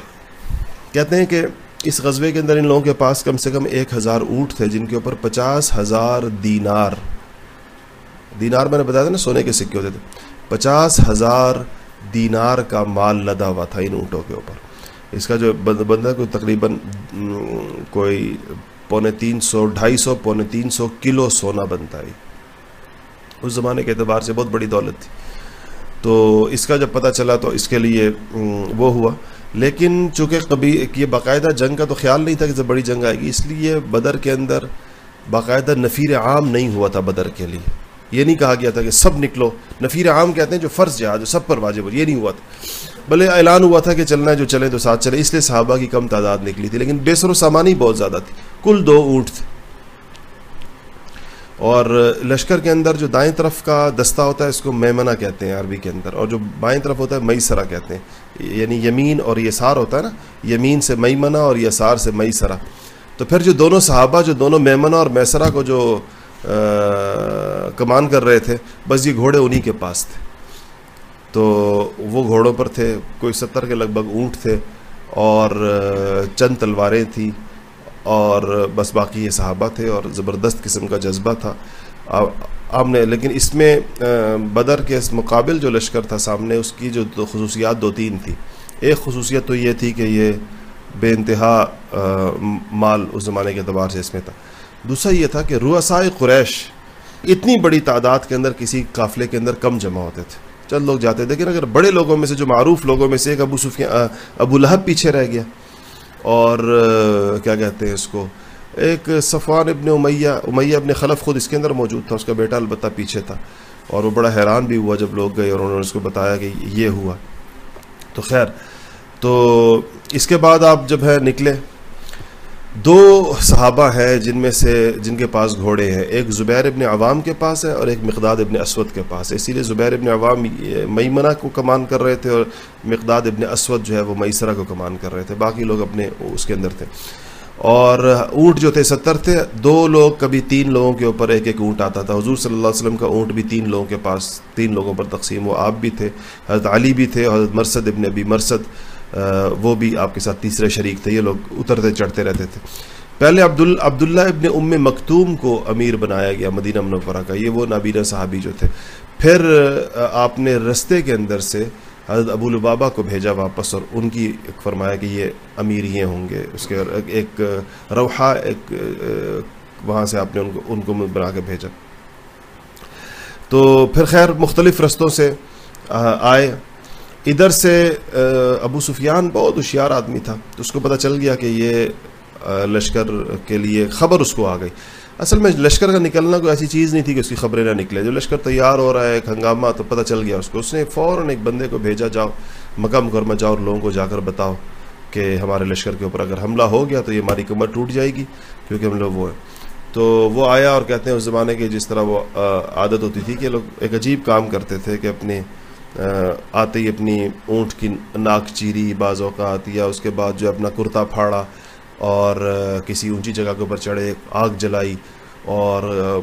[SPEAKER 1] کہتے ہیں کہ اس غزوے کے اندر ان لوگوں کے پاس کم سے کم ایک ہزار اونٹ تھے، جن کے اوپر پچاس ہزار دینار۔ دینار میں نے بتایا تھا نا، سونے کے سکے ہوتے تھے۔ پچاس ہزار دینار کا مال لدا ہوا تھا ان اونٹوں کے اوپر۔ اس کا جو بندہ کوئی تقریباً کوئی پونے تین سو، ڈھائی سو، پونے تین سو کلو سونا بنتا ہے۔ اس زمانے کے اعتبار سے بہت بڑی دولت تھی۔ تو اس کا جب پتہ چلا تو اس کے لیے وہ ہوا۔ لیکن چونکہ کبھی یہ باقاعدہ جنگ کا تو خیال نہیں تھا کہ بڑی جنگ آئے گی، اس لیے بدر کے اندر باقاعدہ نفیر عام نہیں ہوا تھا بدر کے لیے۔ یہ نہیں کہا گیا تھا کہ سب نکلو۔ نفیر عام کہتے ہیں جو فرض جہاد جو سب پر واجب ہو یہ نہیں ہوا تھا۔ بھلے اعلان ہوا تھا کہ چلنا ہے جو چلے تو ساتھ چلے اس لیے صحابہ کی کم تعداد نکلی تھی، لیکن بے سر و سامانی بہت زیادہ تھی۔ کل دو اونٹ تھے۔ اور لشکر کے اندر جو دائیں طرف کا دستہ ہوتا ہے، اس کو میمنا کہتے ہیں عربی کے اندر، اور جو بائیں طرف ہوتا ہے مئی سرا کہتے ہیں۔ یعنی یمین اور یسار ہوتا ہے نا، یمین سے مئی منا اور یسار سے مئی سرا تو پھر جو دونوں صحابہ، جو دونوں میمنا اور میسرا کو جو کمان کر رہے تھے، بس یہ گھوڑے انہی کے پاس تھے۔ تو وہ گھوڑوں پر تھے، کوئی ستر کے لگ بھگ اونٹ تھے اور چند تلواریں تھیں اور بس باقی یہ صحابہ تھے اور زبردست قسم کا جذبہ تھا۔ آپ نے، لیکن اس میں بدر کے اس مقابل جو لشکر تھا سامنے، اس کی جو خصوصیات دو تین تھی۔ ایک خصوصیت تو یہ تھی کہ یہ بے انتہا مال اس زمانے کے اعتبار سے اس میں تھا۔ دوسرا یہ تھا کہ روسائے قریش اتنی بڑی تعداد کے اندر کسی قافلے کے اندر کم جمع ہوتے تھے۔ چند لوگ جاتے تھے لیکن اگر بڑے لوگوں میں سے جو معروف لوگوں میں سے ایک ابو سفیان ابو لہب پیچھے رہ گیا۔ اور کیا کہتے ہیں اس کو؟ ایک صفوان ابن امیہ امیہ ابن خلف خود اس کے اندر موجود تھا، اس کا بیٹا البتہ پیچھے تھا۔ اور وہ بڑا حیران بھی ہوا جب لوگ گئے اور انہوں نے اس کو بتایا کہ یہ ہوا۔ تو خیر، تو اس کے بعد آپ جب ہے نکلے دو صحابہ ہیں جن میں سے جن کے پاس گھوڑے ہیں۔ ایک زبیر ابن عوام کے پاس ہے اور ایک مقداد ابن اسود کے پاس ہے۔ اسی لیے زبیر ابن عوام میمنہ کو کمان کر رہے تھے اور مقداد ابن اسود جو ہے وہ میسرہ کو کمان کر رہے تھے۔ باقی لوگ اپنے اس کے اندر تھے۔ اور اونٹ جو تھے ستر تھے۔ دو لوگ کبھی تین لوگوں کے اوپر ایک ایک اونٹ آتا تھا۔ حضور صلی اللہ علیہ وسلم کا اونٹ بھی تین لوگوں کے پاس، تین لوگوں پر تقسیم۔ وہ آپ بھی تھے، حضرت علی بھی تھے، حضرت مرسد ابن ابی مرسد وہ بھی آپ کے ساتھ تیسرے شریک تھے، یہ لوگ اترتے چڑھتے رہتے تھے۔ پہلے عبد عبداللہ ابن ام مکتوم کو امیر بنایا گیا مدینہ منورہ کا، یہ وہ نابینا صحابی جو تھے۔ پھر آپ نے رستے کے اندر سے حضرت ابو البابا کو بھیجا واپس اور ان کی فرمایا کہ یہ امیر یہ ہوں گے۔ اس کے ایک روحا ایک وہاں سے آپ نے ان کو ان کو بنا کے بھیجا۔ تو پھر خیر، مختلف رستوں سے آئے۔ ادھر سے ابو سفیان بہت ہوشیار آدمی تھا۔ تو اس کو پتہ چل گیا کہ یہ لشکر کے لیے خبر اس کو آ گئی۔ اصل میں لشکر کا نکلنا کوئی ایسی چیز نہیں تھی کہ اس کی خبریں نہ نکلے جو لشکر تیار ہو رہا ہے، ایک ہنگامہ، تو پتہ چل گیا اس کو۔ اس نے فوراً ایک بندے کو بھیجا، جاؤ مکہ مکرمہ جاؤ اور لوگوں کو جا کر بتاؤ کہ ہمارے لشکر کے اوپر اگر حملہ ہو گیا تو یہ ہماری کمر ٹوٹ جائے گی، کیونکہ ہم لوگ وہ ہیں۔ تو وہ آیا اور کہتے ہیں، اس زمانے کے جس طرح وہ عادت ہوتی تھی کہ لوگ ایک عجیب کام کرتے تھے کہ اپنے آتے ہی اپنی اونٹ کی ناک چیری بعض اوقات یا اس کے بعد جو اپنا کرتا پھاڑا اور کسی اونچی جگہ کے اوپر چڑھے، آگ جلائی اور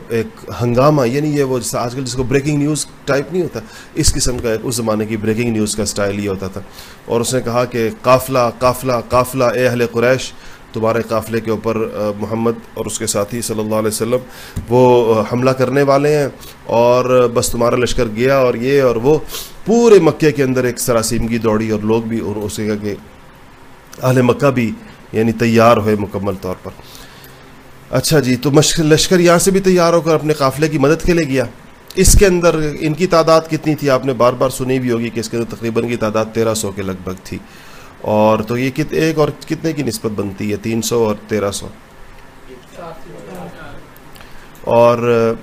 [SPEAKER 1] ایک ہنگامہ یعنی یہ وہ جیسے آج کل جس کو بریکنگ نیوز ٹائپ نہیں ہوتا، اس قسم کا ایک اس زمانے کی بریکنگ نیوز کا سٹائل یہ ہوتا تھا۔ اور اس نے کہا کہ قافلہ قافلہ قافلہ، اے اہل قریش تمہارے قافلے کے اوپر محمد اور اس کے ساتھی صلی اللہ علیہ وسلم وہ حملہ کرنے والے ہیں اور بس تمہارا لشکر گیا اور یہ اور وہ پورے مکے کے اندر ایک سراسیمگی دوڑی اور لوگ بھی اور اسے کہ اہل مکہ بھی یعنی تیار ہوئے مکمل طور پر۔ اچھا جی تو لشکر یہاں سے بھی تیار ہو کر اپنے قافلے کی مدد کے لیے گیا؟ اس کے اندر ان کی تعداد کتنی تھی؟ آپ نے بار بار سنی بھی ہوگی کہ اس کے اندر تقریباً کی تعداد تیرہ سو کے لگ بھگ تھی۔ اور تو یہ کت، ایک اور کتنے کی نسبت بنتی ہے؟ تین سو اور تیرہ سو۔ اور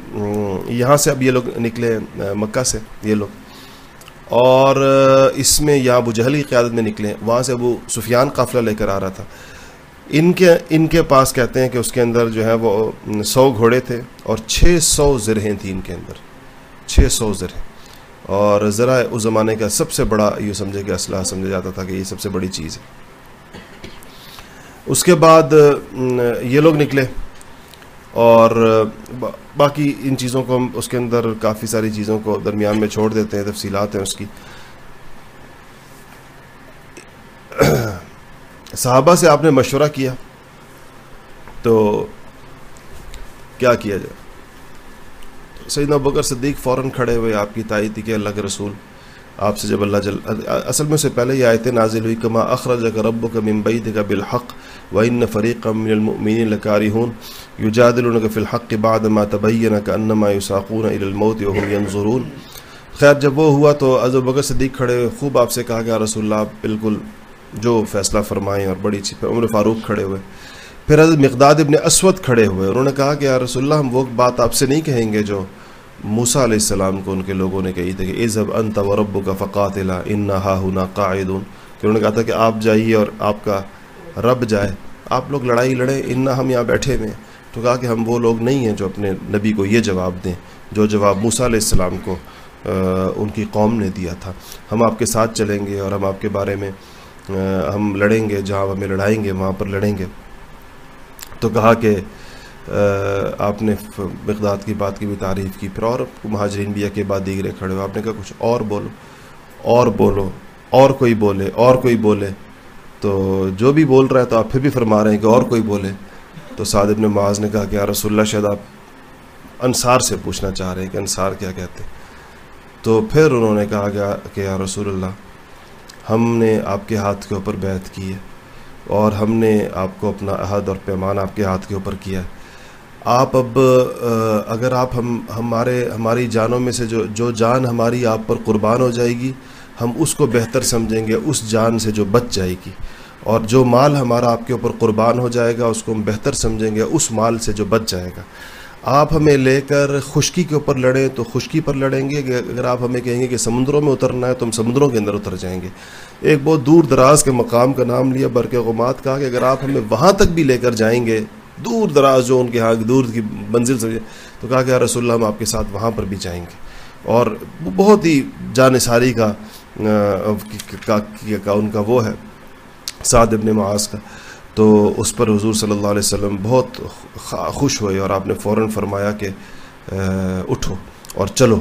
[SPEAKER 1] یہاں سے اب یہ لوگ نکلے مکہ سے یہ لوگ۔ اور، اس میں یہاں ابو جہلی قیادت میں نکلے۔ وہاں سے ابو سفیان قافلہ لے کر آ رہا تھا۔ ان کے ان کے پاس کہتے ہیں کہ اس کے اندر جو ہے وہ سو گھوڑے تھے اور چھ سو زرہیں تھیں ان کے اندر۔ چھ سو زرہیں۔ اور ذرا اس زمانے کا سب سے بڑا یہ سمجھے کہ اسلحہ سمجھا جاتا تھا کہ یہ سب سے بڑی چیز ہے۔ اس کے بعد یہ لوگ نکلے اور باقی ان چیزوں کو ہم اس کے اندر کافی ساری چیزوں کو درمیان میں چھوڑ دیتے ہیں، تفصیلات ہیں اس کی۔ صحابہ سے آپ نے مشورہ کیا تو کیا کیا جائے؟ سیدنا بکر صدیق فوراً کھڑے ہوئے آپ کی تائید تھی کہ اللہ کے رسول۔ آپ سے جب اللہ جل اصل میں سے پہلے یہ آیتیں نازل ہوئی کما اخرج کا رب کا ممبئی دے گا بالحق و ان فریق من المؤمنین لکاری ہون یجادلون فی الحق بعد ما تبین کا انما یساقون الى الموت وهم ينظرون خیر، جب وہ ہوا تو عزو بکر صدیق کھڑے ہوئے، خوب آپ سے کہا کہ رسول اللہ، آپ بالکل جو فیصلہ فرمائیں اور بڑی چیز عمر فاروق کھڑے ہوئے۔ پھر حضرت مقداد ابن اسود کھڑے ہوئے۔ انہوں نے کہا کہ یا رسول اللہ، ہم وہ بات آپ سے نہیں کہیں گے جو موسا علیہ السلام کو ان کے لوگوں نے کہی تھی کہ عزب انت و رب کا فقات ان ہا ہُنا قاعدون۔ کہ انہوں نے کہا تھا کہ آپ جائیے اور آپ کا رب جائے۔ آپ لوگ لڑائی لڑیں ان ہم یہاں بیٹھے ہوئے تو کہا کہ ہم وہ لوگ نہیں ہیں جو اپنے نبی کو یہ جواب دیں، جو جواب موسا علیہ السلام کو ان کی قوم نے دیا تھا۔ ہم آپ کے ساتھ چلیں گے اور ہم آپ کے بارے میں ہم لڑیں گے، جہاں ہمیں لڑائیں گے، وہاں پر لڑیں گے۔ تو کہا کہ آپ نے مقداد کی بات کی، بھی تعریف کی، پھر اور مہاجرین بھی کے بعد دیگرے کھڑے ہو آپ نے کہا کچھ اور بولو اور بولو، اور کوئی بولے، اور کوئی بولے، تو جو بھی بول رہا ہے تو آپ پھر بھی فرما رہے ہیں کہ اور کوئی بولے۔ تو سعد ابن معاذ نے کہا کہ، یا رسول اللہ، شاید آپ انصار سے پوچھنا چاہ رہے ہیں کہ انصار کیا کہتے تو پھر انہوں نے کہا کہ یا رسول اللہ، ہم نے آپ کے ہاتھ کے اوپر بیعت کی ہے۔ اور ہم نے آپ کو اپنا عہد اور پیمان آپ کے ہاتھ کے اوپر کیا ہے۔ آپ اب اگر آپ ہم، ہمارے، ہماری جانوں میں سے جو جو جان ہماری آپ پر قربان ہو جائے گی، ہم اس کو بہتر سمجھیں گے، اس جان سے جو بچ جائے گی۔ اور جو مال ہمارا آپ کے اوپر قربان ہو جائے گا، اس کو ہم بہتر سمجھیں گے، اس مال سے جو بچ جائے گا۔ آپ ہمیں لے کر خشکی کے اوپر لڑیں تو خشکی پر لڑیں گے۔ اگر آپ ہمیں کہیں گے کہ سمندروں میں اترنا ہے تو ہم سمندروں کے اندر اتر جائیں گے۔ ایک بہت دور دراز کے مقام کا نام لیا، برق غمات کہا کہ اگر آپ ہمیں وہاں تک بھی لے کر جائیں گے، دور دراز جو ان کے ہاں دور کی منزل سے، تو کہا کہ رسول اللہ ہم آپ کے ساتھ وہاں پر بھی جائیں گے۔ اور بہت ہی جانصاری کا کا، ان کا وہ ہے، سعد ابن معاذ کا۔ تو اس پر حضور صلی اللہ علیہ وسلم بہت خوش ہوئے اور آپ نے فوراً فرمایا کہ اٹھو اور چلو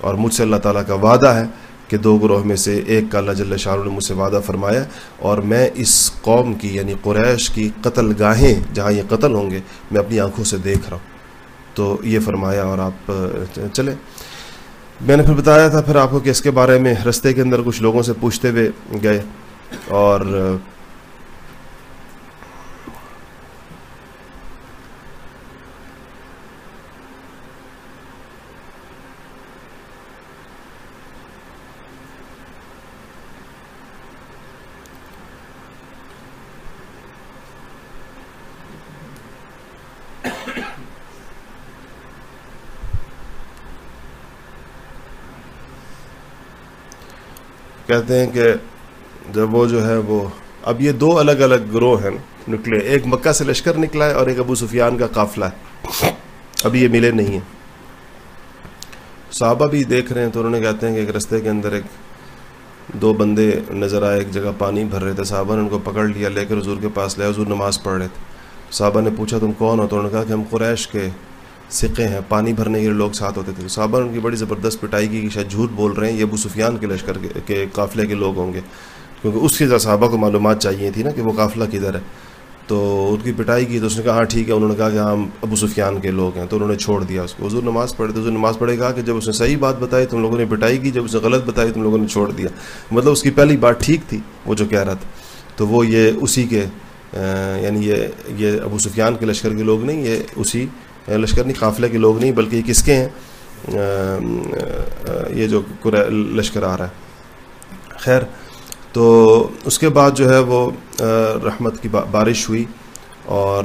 [SPEAKER 1] اور مجھ سے اللہ تعالیٰ کا وعدہ ہے کہ دو گروہ میں سے ایک کا اللہ جل شاہ نے مجھ سے وعدہ فرمایا اور میں اس قوم کی یعنی قریش کی قتل گاہیں جہاں یہ قتل ہوں گے، میں اپنی آنکھوں سے دیکھ رہا ہوں۔ تو یہ فرمایا اور آپ چلے۔ میں نے پھر بتایا تھا پھر آپ کو کہ اس کے بارے میں رستے کے اندر کچھ لوگوں سے پوچھتے ہوئے گئے اور کہتے ہیں کہ جب وہ جو ہے وہ اب یہ دو الگ الگ گروہ ہیں نکلے۔ ایک مکہ سے لشکر نکلا ہے اور ایک ابو سفیان کا قافلہ ہے۔ ابھی یہ ملے نہیں ہیں۔ صحابہ بھی دیکھ رہے ہیں تو انہوں نے کہتے ہیں کہ ایک رستے کے اندر ایک دو بندے نظر آئے، ایک جگہ پانی بھر رہے تھے۔ صحابہ نے ان کو پکڑ لیا، لے کر حضور کے پاس لے حضور نماز پڑھ رہے تھے۔ صحابہ نے پوچھا، تم کون ہو؟ تو انہوں نے کہا کہ ہم قریش کے سکے ہیں، پانی بھرنے کے لوگ ساتھ ہوتے تھے۔ تو صحابہ نے ان کی بڑی زبردست پٹائی کی کہ شاید جھوٹ بول رہے ہیں، یہ ابو سفیان کے لشکر کے قافلے کے لوگ ہوں گے۔ کیونکہ اس کے صحابہ کو معلومات چاہیے تھی نا کہ وہ قافلہ کدھر ہے۔ تو ان کی پٹائی کی تو اس نے کہا ہاں ٹھیک ہے۔ انہوں نے کہا کہ ہم ابو سفیان کے لوگ ہیں۔ تو انہوں نے چھوڑ دیا اس کو۔ حضور نماز پڑھے تو حضور نماز پڑھے گا کہ جب اس نے صحیح بات بتائی تم لوگوں نے پٹائی کی، جب اس نے غلط بتائی تم لوگوں نے چھوڑ دیا۔ مطلب اس کی پہلی بات ٹھیک تھی، وہ جو کہہ رہا تھا۔ تو وہ یہ اسی کے یعنی یہ یہ ابو سفیان کے لشکر کے لوگ نہیں، یہ اسی لشکر نہیں، قافلے کے لوگ نہیں، بلکہ یہ کس کے ہیں؟ یہ جو لشکر آ رہا ہے۔ خیر، تو اس کے بعد جو ہے وہ رحمت کی بارش ہوئی۔ اور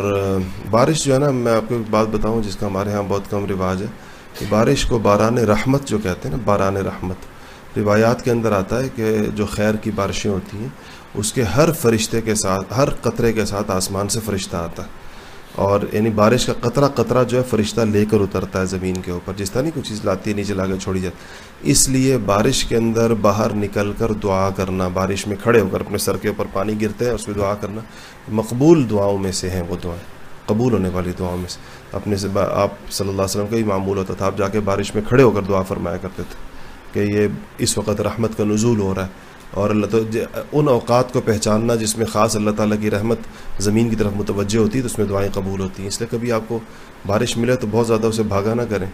[SPEAKER 1] بارش جو ہے نا، میں آپ کو ایک بات بتاؤں جس کا ہمارے ہاں بہت کم رواج ہے۔ کہ بارش کو باران رحمت جو کہتے ہیں نا، باران رحمت، روایات کے اندر آتا ہے کہ جو خیر کی بارشیں ہوتی ہیں، اس کے ہر فرشتے کے ساتھ، ہر قطرے کے ساتھ آسمان سے فرشتہ آتا ہے۔ اور یعنی بارش کا قطرہ قطرہ جو ہے فرشتہ لے کر اترتا ہے زمین کے اوپر۔ جس طرح نہیں کوئی چیز لاتی ہے، نیچے لا کر چھوڑی جاتی۔ اس لیے بارش کے اندر باہر نکل کر دعا کرنا، بارش میں کھڑے ہو کر اپنے سر کے اوپر پانی گرتے ہیں، اس میں دعا کرنا۔ مقبول دعاؤں میں سے ہیں وہ دعائیں قبول ہونے والی دعاؤں میں سے۔ اپنے سے آپ صلی اللہ علیہ وسلم کا ہی معمول ہوتا تھا، آپ جا کے بارش میں کھڑے ہو کر دعا فرمایا کرتے تھے کہ یہ اس وقت رحمت کا نزول ہو رہا ہے۔ اور اللہ تعالیٰ ان اوقات کو پہچاننا جس میں خاص اللہ تعالیٰ کی رحمت زمین کی طرف متوجہ ہوتی ہے، تو اس میں دعائیں قبول ہوتی ہیں۔ اس لیے کبھی آپ کو بارش ملے تو بہت زیادہ اسے بھاگا نہ کریں۔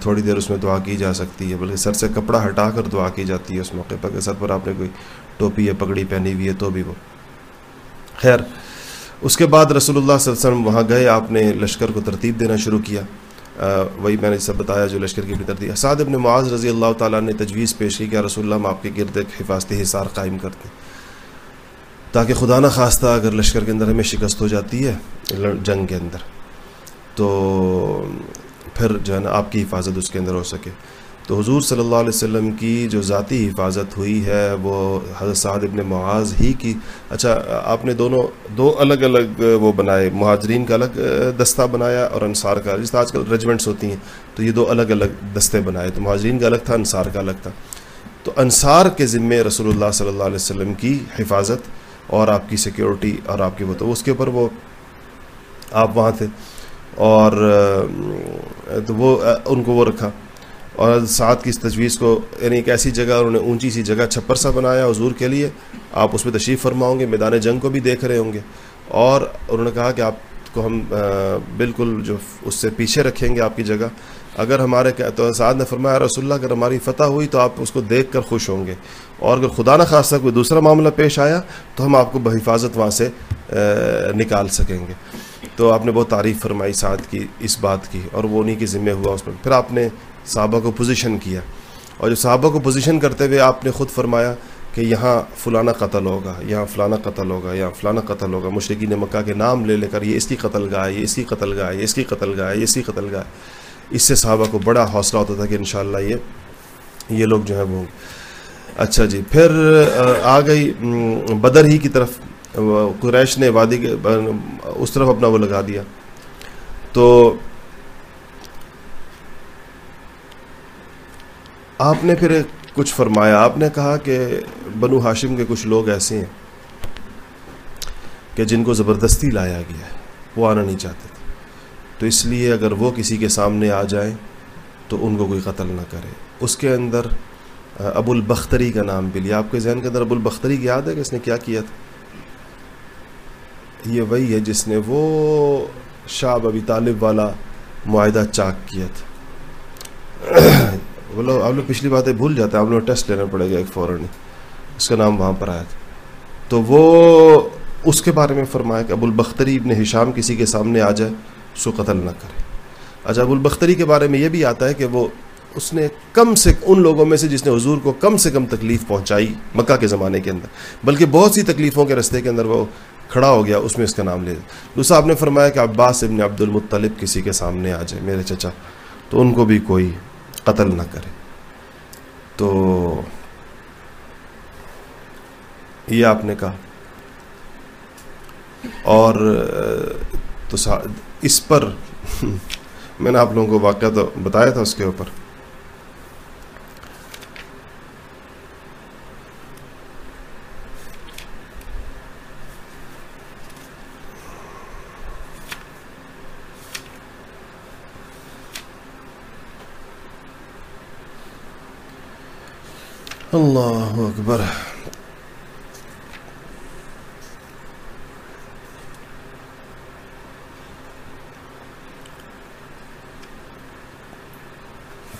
[SPEAKER 1] تھوڑی دیر اس میں دعا کی جا سکتی ہے، بلکہ سر سے کپڑا ہٹا کر دعا کی جاتی ہے اس موقع پر کہ سر پر آپ نے کوئی ٹوپی یا پگڑی پہنی ہوئی ہے تو بھی وہ۔ خیر، اس کے بعد رسول اللہ صلی اللہ علیہ وسلم وہاں گئے، آپ نے لشکر کو ترتیب دینا شروع کیا۔ وہی میں نے سب بتایا جو لشکر کی فطر دی اسعد ابن معاذ رضی اللہ تعالیٰ نے تجویز پیش کی کہ رسول اللہ، ہم آپ کے گرد ایک حفاظتی حصار قائم کرتے تاکہ خدا نہ خواستہ اگر لشکر کے اندر ہمیں شکست ہو جاتی ہے جنگ کے اندر، تو پھر جو ہے نا، آپ کی حفاظت اس کے اندر ہو سکے۔ تو حضور صلی اللہ علیہ وسلم کی جو ذاتی حفاظت ہوئی ہے، وہ حضرت سعد ابن معاذ ہی کی۔ اچھا آپ نے دونوں، دو الگ الگ وہ بنائے، مہاجرین کا الگ دستہ بنایا اور انصار کا۔ جس طرح آج کل ریجمنٹس ہوتی ہیں، تو یہ دو الگ الگ دستے بنائے۔ تو مہاجرین کا الگ تھا، انصار کا الگ تھا۔ تو انصار کے ذمے رسول اللہ صلی اللہ علیہ وسلم کی حفاظت اور آپ کی سیکیورٹی اور آپ کی وہ۔ تو اس کے اوپر وہ آپ وہاں تھے اور تو وہ، ان کو وہ رکھا۔ اور ساتھ کی اس تجویز کو یعنی ایک ایسی جگہ، انہوں نے اونچی سی جگہ چھپر سا بنایا حضور کے لیے۔ آپ اس میں تشریف فرماؤں گے، میدان جنگ کو بھی دیکھ رہے ہوں گے۔ اور انہوں نے کہا کہ آپ کو ہم بالکل جو اس سے پیچھے رکھیں گے آپ کی جگہ۔ اگر ہمارے تو سعد نے فرمایا رسول اللہ، اگر ہماری فتح ہوئی تو آپ اس کو دیکھ کر خوش ہوں گے۔ اور اگر خدا نہ خاصہ کوئی دوسرا معاملہ پیش آیا تو ہم آپ کو بحفاظت وہاں سے نکال سکیں گے۔ تو آپ نے بہت تعریف فرمائی سعد کی اس بات کی، اور وہ انہیں کی ذمہ ہوا اس میں پھر آپ نے صحابہ کو پوزیشن کیا۔ اور جو صحابہ کو پوزیشن کرتے ہوئے آپ نے خود فرمایا کہ یہاں فلانا قتل ہوگا، یہاں فلانا قتل ہوگا، یہاں فلانا قتل ہوگا مشرقین مکہ کے نام لے لے کر یہ اس کی قتل گاہ یہ اس کی قتل گاہ یہ اس کی قتل گاہ یہ اس کی قتل گاہ اس سے صحابہ کو بڑا حوصلہ ہوتا تھا کہ انشاءاللہ یہ یہ لوگ جو ہیں وہ۔ اچھا جی پھر، آ گئی بدر ہی کی طرف۔ قریش نے وادی کے، اس طرف اپنا وہ لگا دیا۔ تو آپ نے پھر کچھ فرمایا؟ آپ نے کہا کہ بنو ہاشم کے کچھ لوگ ایسے ہیں کہ جن کو زبردستی لایا گیا ہے، وہ آنا نہیں چاہتے تھے۔ تو اس لیے اگر وہ کسی کے سامنے آ جائیں تو ان کو کوئی قتل نہ کرے۔ اس کے اندر ابو البختری کا نام بھی لیا۔ آپ کے ذہن کے اندر ابو البختری کی یاد ہے کہ اس نے کیا کیا تھا؟ یہ وہی ہے جس نے وہ شاہ ابی طالب والا معاہدہ چاک کیا تھا۔ وہ لوگ آپ لوگ پچھلی باتیں بھول جاتے ہیں آپ لوگ ٹیسٹ لینا پڑے گا ایک فوراً اس کا نام وہاں پر آیا تھا۔ تو وہ اس کے بارے میں فرمایا کہ ابو البختری ابن ہشام کسی کے سامنے آ جائے، اس کو قتل نہ کرے۔ اچھا ابو البختری کے بارے میں یہ بھی آتا ہے کہ وہ اس نے کم سے ان لوگوں میں سے جس نے حضور کو کم سے کم تکلیف پہنچائی مکہ کے زمانے کے اندر۔ بلکہ بہت سی تکلیفوں کے رستے کے اندر وہ کھڑا ہو گیا، اس میں اس کا نام لے دوسرا، آپ نے فرمایا کہ عباس ابن عبد المطلب کسی کے سامنے آ جائے، میرے چچا، تو ان کو بھی کوئی قتل نہ کرے۔ تو یہ آپ نے کہا۔ اور تو اس پر میں نے آپ لوگوں کو واقعہ تو بتایا تھا اس کے اوپر۔ اللہ اکبر۔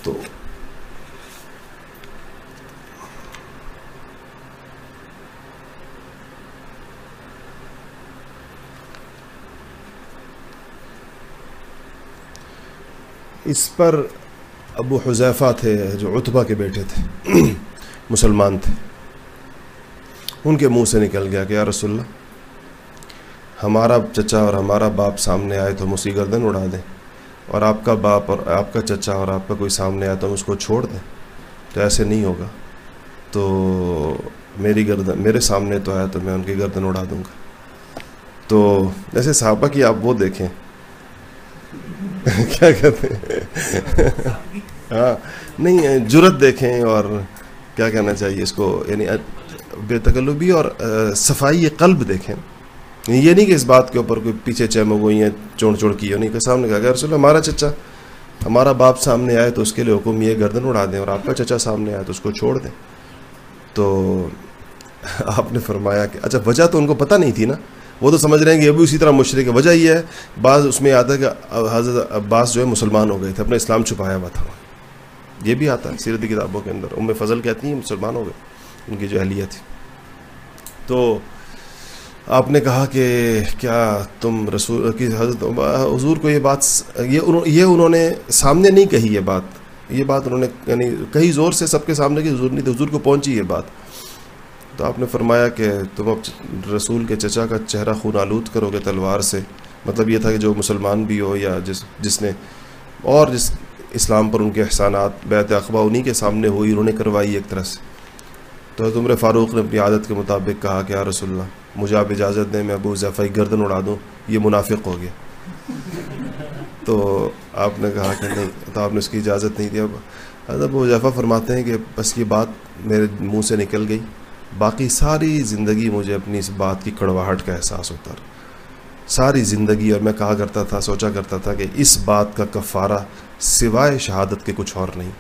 [SPEAKER 1] تو اس پر ابو حذیفہ تھے جو اتبا کے بیٹے تھے۔ مسلمان تھے۔ ان کے منہ سے نکل گیا کہ یا رسول اللہ، ہمارا چچا اور ہمارا باپ سامنے آئے تو ہم اسی گردن اڑا دیں۔ اور آپ کا باپ اور آپ کا چچا اور آپ کا کوئی سامنے آئے تو ہم اس کو چھوڑ دیں۔ تو ایسے نہیں ہوگا۔ تو میری گردن، میرے سامنے تو آیا تو میں ان کی گردن اڑا دوں گا۔ تو جیسے صحابہ کی آپ وہ دیکھیں۔ کیا کہتے ہیں؟ ہاں نہیں جرت دیکھیں اور کیا کہنا چاہیے اس کو؟ یعنی بے تکلبی اور صفائی قلب دیکھیں۔ یہ نہیں کہ اس بات کے اوپر کوئی پیچھے چیم ہوئی ہیں چوڑ چوڑ کی نہیں کہ سامنے کہا کہ رسول ہمارا چچا، ہمارا باپ سامنے آئے تو اس کے لیے حکم یہ گردن اڑا دیں، اور آپ کا چچا سامنے آئے تو اس کو چھوڑ دیں۔ تو آپ نے فرمایا کہ اچھا وجہ تو ان کو پتہ نہیں تھی نا؟ وہ تو سمجھ رہے ہیں کہ یہ بھی اسی طرح مشرق ہے۔ وجہ یہ ہے، بعض اس میں آتا ہے کہ حضرت عباس جو ہے، مسلمان ہو گئے تھے اپنے اسلام چھپایا ہوا تھا۔ یہ بھی آتا ہے، سیرت کتابوں کے اندر۔ ام فضل کہتی ہیں، مسلمان ہو گئے۔ ان کی جو اہلیہ تھی۔ تو آپ نے کہا کہ کیا تم رسول کی حضرت حضور کو یہ بات، یہ یہ انہوں نے سامنے نہیں کہی یہ بات۔ یہ بات انہوں نے یعنی کہیں زور سے سب کے سامنے کی حضور نہیں تھی حضور کو پہنچی یہ بات۔ تو آپ نے فرمایا کہ تم اب رسول کے چچا کا چہرہ خون آلود کرو گے تلوار سے۔ مطلب یہ تھا کہ جو مسلمان بھی ہو یا جس جس نے، اور جس اسلام پر ان کے احسانات بیت اقبا انہی کے سامنے ہوئی، انہوں نے کروائی ایک طرح سے۔ تو تمر فاروق نے اپنی عادت کے مطابق کہا کہ یا رسول اللہ، مجھے آپ اجازت دیں، میں ابو ضفائی گردن اڑا دوں، یہ منافق ہو گیا۔ تو آپ نے کہا کہ نہیں، تو آپ نے اس کی اجازت نہیں دی۔ اب حضرت ابو ضفا فرماتے ہیں کہ بس یہ بات میرے منہ سے نکل گئی۔ باقی ساری زندگی مجھے اپنی اس بات کی کڑواہٹ کا احساس ہوتا رہا۔ ساری زندگی اور میں کہا کرتا تھا، سوچا کرتا تھا کہ اس بات کا کفارہ سوائے شہادت کے کچھ اور نہیں۔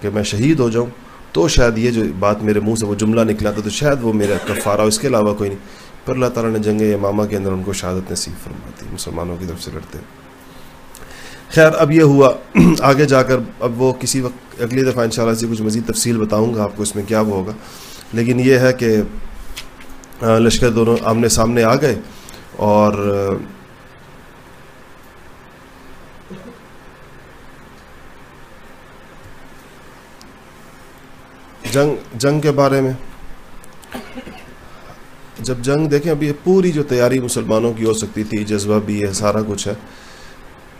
[SPEAKER 1] کہ میں شہید ہو جاؤں تو شاید یہ جو بات میرے منہ سے وہ جملہ نکلا تھا تو شاید وہ میرا کفارہ اس کے علاوہ کوئی نہیں۔ پر اللہ تعالیٰ نے جنگ امامہ کے اندر ان کو شہادت نصیب فرماتی۔ مسلمانوں کی طرف سے لڑتے۔ خیر، اب یہ ہوا۔ آگے جا کر اب وہ کسی وقت، اگلی دفعہ انشاءاللہ سے کچھ مزید تفصیل بتاؤں گا آپ کو اس میں کیا وہ ہوگا۔ لیکن یہ ہے کہ لشکر دونوں آمنے سامنے آ گئے اور جنگ جنگ کے بارے میں۔ جب جنگ دیکھیں، ابھی پوری جو تیاری مسلمانوں کی ہو سکتی تھی، جذبہ بھی ہے، سارا کچھ ہے۔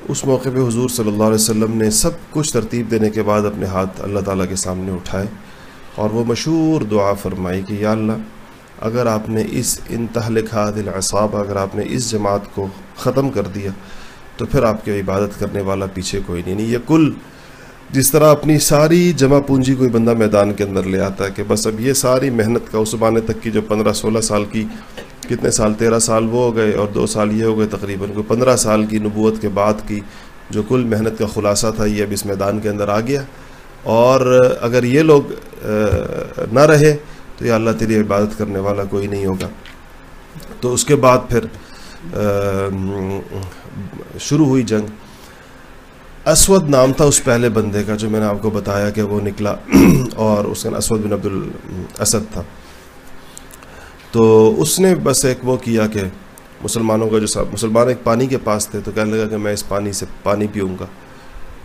[SPEAKER 1] اس موقع پہ حضور صلی اللہ علیہ وسلم نے سب کچھ ترتیب دینے کے بعد اپنے ہاتھ اللہ تعالیٰ کے سامنے اٹھائے اور وہ مشہور دعا فرمائی کہ یا اللہ، اگر آپ نے اس انتہلک دل اعصاب اگر آپ نے اس جماعت کو ختم کر دیا، تو پھر آپ کے عبادت کرنے والا پیچھے کوئی نہیں۔ یہ کل جس طرح اپنی ساری جمع پونجی کوئی بندہ میدان کے اندر لے آتا ہے کہ بس اب یہ ساری محنت کا اس بانے تک کی جو پندرہ سولہ سال کی کتنے سال، تیرہ سال وہ ہو گئے اور دو سال یہ ہو گئے تقریباً کوئی پندرہ سال کی نبوت کے بعد کی جو کل محنت کا خلاصہ تھا یہ اب اس میدان کے اندر آ گیا۔ اور اگر یہ لوگ نہ رہے تو یا اللہ تیری عبادت کرنے والا کوئی نہیں ہوگا۔ تو اس کے بعد پھر شروع ہوئی جنگ۔ اسود نام تھا اس پہلے بندے کا جو میں نے آپ کو بتایا کہ وہ نکلا اور اس کا اسود بن عبد الاسد تھا۔ تو اس نے بس ایک وہ کیا کہ مسلمانوں کا جو مسلمان ایک پانی کے پاس تھے تو کہنے لگا کہ میں اس پانی سے پانی پیوں گا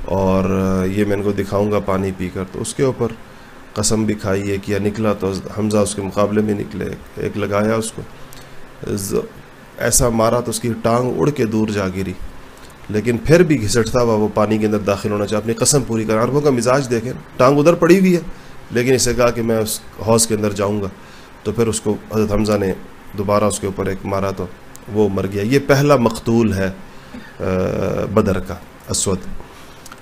[SPEAKER 1] اور یہ میں ان کو دکھاؤں گا پانی پی کر۔ تو اس کے اوپر قسم بھی کھائی ہے کیا نکلا تو حمزہ اس کے مقابلے میں نکلے، ایک لگایا اس کو۔ ایسا مارا تو اس کی ٹانگ اڑ کے دور جا گری۔ لیکن پھر بھی گھسٹتا ہوا وہ پانی کے اندر داخل ہونا چاہے اپنی قسم پوری کر عربوں کا مزاج دیکھیں، ٹانگ ادھر پڑی ہوئی ہے، لیکن اسے کہا کہ میں اس حوض کے اندر جاؤں گا۔ تو پھر اس کو حضرت حمزہ نے دوبارہ اس کے اوپر ایک مارا تو وہ مر گیا۔ یہ پہلا مقتول ہے بدر کا، اسود۔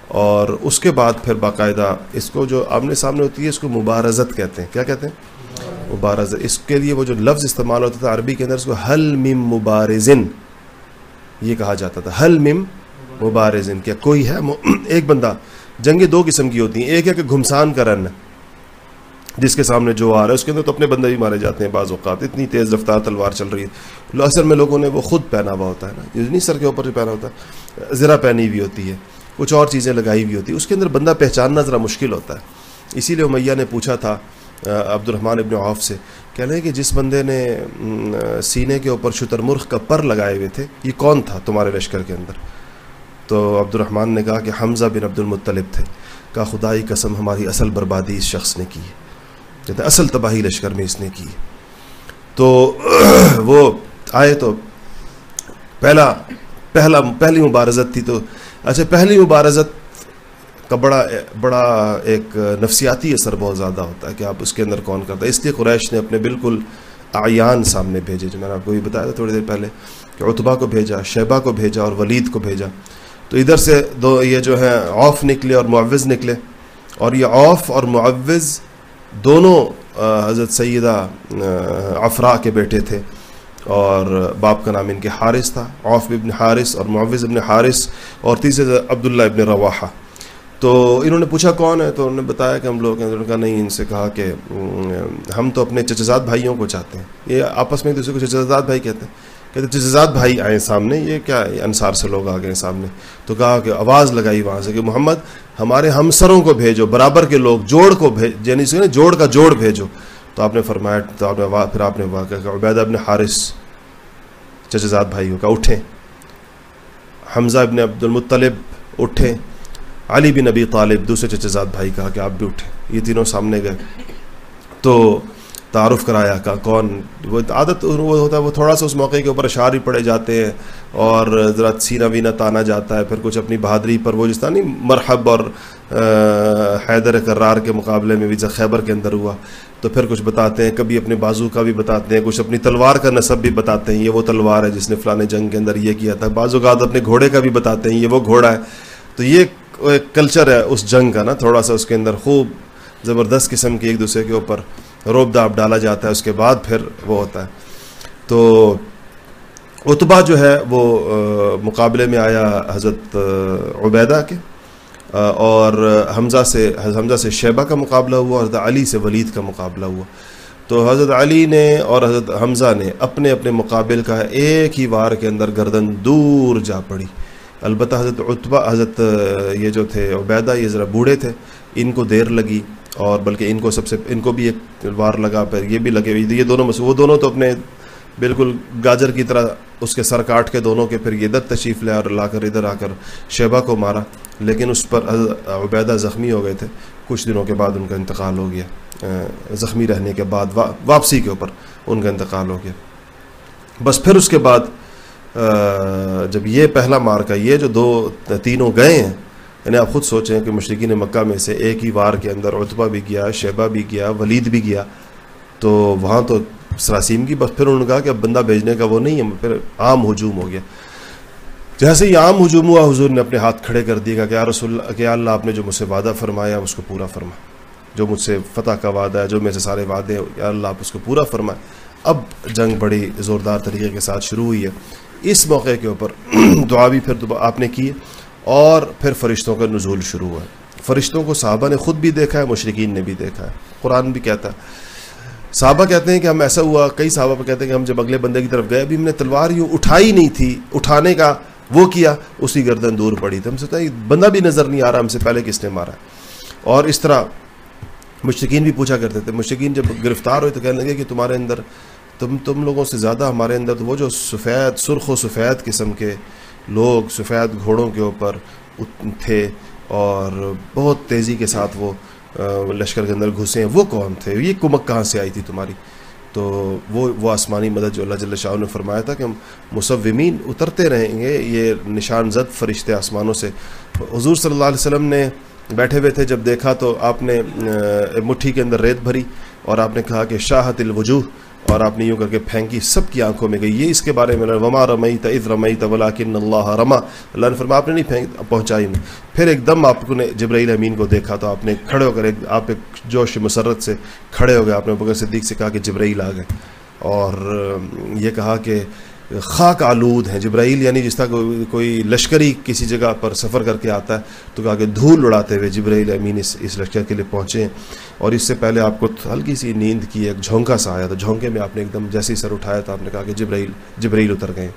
[SPEAKER 1] اور اس کے بعد پھر باقاعدہ اس کو جو آمنے سامنے ہوتی ہے، اس کو مبارزت کہتے ہیں۔ کیا کہتے ہیں؟ مبارزت۔ اس کے لیے وہ جو لفظ استعمال ہوتا تھا عربی کے اندر، اس کو حل مم مبارزن۔ یہ کہا جاتا تھا۔ حل مم مبارزن، کیا کوئی ہے؟ ایک بندہ، جنگیں دو قسم کی ہوتی ہیں۔ ایک ہے کہ گھمسان کا رن، جس کے سامنے جو آ رہا ہے، اس کے اندر تو اپنے بندے بھی مارے جاتے ہیں۔ بعض اوقات اتنی تیز رفتار، تلوار چل رہی ہے۔ اثر میں لوگوں نے وہ خود پہنا ہوا ہوتا ہے نا۔ نہیں سر کے اوپر جو پہنا ہوتا ہے ذرا پہنی ہوئی ہوتی ہے، کچھ اور چیزیں لگائی ہوئی ہوتی ہے اس کے اندر بندہ پہچاننا ذرا مشکل ہوتا ہے۔ اسی لیے امیہ نے پوچھا تھا عبد الرحمٰن ابن عوف سے کہہ لیں کہ جس بندے نے سینے کے اوپر شتر مرخ کا پر لگائے ہوئے تھے، یہ کون تھا تمہارے لشکر کے اندر؟ تو عبد الرحمٰن نے کہا کہ حمزہ بن عبد المطلب تھے۔ کہا، خدائی قسم، ہماری اصل بربادی اس شخص نے کی ہے۔ کہتے ہیں اصل تباہی لشکر میں اس نے کی تو وہ آئے تو پہلا پہلا، پہلی مبارزت تھی تو اچھا پہلی مبارزت کا بڑا بڑا ایک نفسیاتی اثر بہت زیادہ ہوتا ہے کہ آپ اس کے اندر کون کرتا ہے۔ اس لیے قریش نے اپنے بالکل آیان سامنے بھیجے۔ جو میں نے آپ کو بھی بتایا تھا تھوڑی دیر پہلے کہ اتبا کو بھیجا، شیبہ کو بھیجا اور ولید کو بھیجا۔ تو ادھر سے دو یہ جو ہیں اوف نکلے اور معوض نکلے۔ اور یہ اوف اور معوض دونوں حضرت سیدہ افرا کے بیٹے تھے۔ اور باپ کا نام ان کے حارث تھا۔ اوف ابن حارث اور معوض ابن حارث اور تیسرے عبداللہ ابن رواحہ۔ تو انہوں نے پوچھا کون ہے تو انہوں نے بتایا کہ ہم لوگ ہیں۔ انہوں نے کہا نہیں، ان سے کہا کہ ہم تو اپنے چچزاد بھائیوں کو چاہتے ہیں۔ یہ آپس میں ایک دوسرے کو چچزاد بھائی کہتے ہیں۔ کہتے چچزاد بھائی آئے سامنے، یہ کیا انصار سے لوگ آ گئے سامنے۔ تو کہا کہ آواز لگائی وہاں سے کہ محمد، ہمارے ہمسروں کو بھیجو، برابر کے لوگ جوڑ کو بھیج یعنی جوڑ کا جوڑ بھیجو۔ تو آپ نے فرمایا، تو آپ نے پھر آپ نے واقع کہ عبید ابن حارث، چچزاد بھائی ہو کہا اٹھیں۔ حمزہ ابن عبد المطلب اٹھیں۔ علی بن نبی طالب، دوسرے چچزاد بھائی کہا کہ آپ بھی اٹھیں، یہ تینوں سامنے گئے۔ تو تعارف کرایا کہ کون؟ وہ عادت وہ ہوتا ہے، وہ تھوڑا سا اس موقع کے اوپر اشعار ہی پڑے جاتے ہیں اور ذرا سینہ وینہ تانا جاتا ہے، پھر کچھ اپنی بہادری پر، وہ جس طرح نہیں، مرحب اور حیدر کرار کے مقابلے میں بھی خیبر کے اندر ہوا، تو پھر کچھ بتاتے ہیں، کبھی اپنے بازو کا بھی بتاتے ہیں، کچھ اپنی تلوار کا نصب بھی بتاتے ہیں، یہ وہ تلوار ہے جس نے فلاں جنگ کے اندر یہ کیا تھا۔ بعض اوقات اپنے گھوڑے کا بھی بتاتے ہیں، یہ وہ گھوڑا ہے۔ تو یہ ایک کلچر ہے، اس جنگ کا نا، تھوڑا سا اس کے اندر خوب زبردست قسم کی ایک دوسرے کے اوپر روب داب ڈالا جاتا ہے، اس کے بعد پھر وہ ہوتا ہے۔ تو اتبا جو ہے، وہ مقابلے میں آیا حضرت عبیدہ کے اور حمزہ سے حمزہ سے شیبہ کا مقابلہ ہوا، حضرت علی سے ولید کا مقابلہ ہوا۔ تو حضرت علی نے اور حضرت حمزہ نے اپنے اپنے مقابل کا ایک ہی وار کے اندر گردن دور جا پڑی۔ البتہ حضرت اتبا حضرت یہ جو تھے، عبیدہ، یہ ذرا بوڑھے تھے، ان کو دیر لگی اور بلکہ ان کو سب سے، ان کو بھی ایک وار لگا، پھر یہ بھی لگے ہوئی یہ دونوں وہ دونوں تو اپنے بالکل گاجر کی طرح اس کے سر کاٹ کے دونوں کے پھر یہ ادھر تشریف لے اور لا کر ادھر آ کر شیبہ کو مارا، لیکن اس پر عبیدہ زخمی ہو گئے تھے۔ کچھ دنوں کے بعد ان کا انتقال ہو گیا زخمی رہنے کے بعد واپسی کے اوپر ان کا انتقال ہو گیا۔ بس پھر اس کے بعد جب یہ پہلا مار کا یہ جو دو تینوں گئے ہیں یعنی آپ خود سوچیں کہ مشرقین مکہ میں سے ایک ہی وار کے اندر اتبا بھی گیا، شیبہ بھی گیا، ولید بھی گیا، تو وہاں تو سراسیم کی بس پھر انہوں نے کہا کہ اب بندہ بھیجنے کا وہ نہیں ہے، پھر عام ہجوم ہو گیا۔ جیسے ہی عام ہجوم ہوا، حضور نے اپنے ہاتھ کھڑے کر دیے گا کہ رسول کہ اللہ آپ نے جو مجھ سے وعدہ فرمایا اس کو پورا فرما، جو مجھ سے فتح کا وعدہ ہے، جو میرے سے سارے وعدے یا اللہ آپ اس کو پورا فرمائے۔ اب جنگ بڑی زوردار طریقے کے ساتھ شروع ہوئی ہے۔ اس موقع کے اوپر دعا بھی پھر آپ نے کی اور پھر فرشتوں کا نزول شروع ہوا فرشتوں کو صحابہ نے خود بھی دیکھا ہے مشرقین نے بھی دیکھا ہے۔ قرآن بھی کہتا ہے۔ صحابہ کہتے ہیں کہ ہم ایسا ہوا، کئی صحابہ کہتے ہیں کہ ہم جب اگلے بندے کی طرف گئے، ابھی ہم نے تلوار یوں اٹھائی نہیں تھی، اٹھانے کا وہ کیا، اسی گردن دور پڑی تھی۔ ہم سوچتا ہے بندہ بھی نظر نہیں آ رہا، ہم سے پہلے کس نے مارا اور اس طرح مشرقین بھی پوچھا کرتے تھے۔ مشرقین جب گرفتار ہوئے تو کہنے لگے کہ تمہارے اندر تم تم لوگوں سے زیادہ ہمارے اندر وہ جو سفید سرخ و سفید قسم کے لوگ، سفید گھوڑوں کے اوپر تھے اور بہت تیزی کے ساتھ وہ لشکر کے اندر گھسے ہیں۔ وہ کون تھے؟ یہ کمک کہاں سے آئی تھی تمہاری؟ تو وہ وہ آسمانی مدد جو اللہ جل شاہ نے فرمایا تھا کہ ہم مصومین اترتے رہیں گے، یہ نشان زد فرشتے آسمانوں سے۔ حضور صلی اللہ علیہ وسلم نے بیٹھے ہوئے تھے، جب دیکھا تو آپ نے مٹھی کے اندر ریت بھری اور آپ نے کہا کہ شاہت الوجوہ اور آپ نے یوں کر کے پھینکی سب کی آنکھوں میں گئی یہ اس کے بارے میں وما رمئی عید رمئی ولاکن اللہ رما۔ اللہ نے فرما آپ نے نہیں پھینک پہنچائی نہیں۔ پھر ایک دم آپ نے جبرائیل امین کو دیکھا تو آپ نے کھڑے ہو کر ایک آپ ایک جوش مسرت سے کھڑے ہو گئے۔ آپ نے بغیر صدیق سے کہا کہ جبرائیل آ گئے۔ اور یہ کہا کہ خاک آلود ہیں جبرائیل یعنی جس طرح کوئی لشکری کسی جگہ پر سفر کر کے آتا ہے، تو کہا کہ دھول اڑاتے ہوئے جبرائیل امین اس اس لشکر کے لیے پہنچے۔ ہیں اور اس سے پہلے آپ کو ہلکی سی نیند کی ایک جھونکا سا آیا تو جھونکے میں آپ نے ایک دم جیسے ہی سر اٹھایا تو آپ نے کہا کہ جبرائیل جبرائیل اتر گئے۔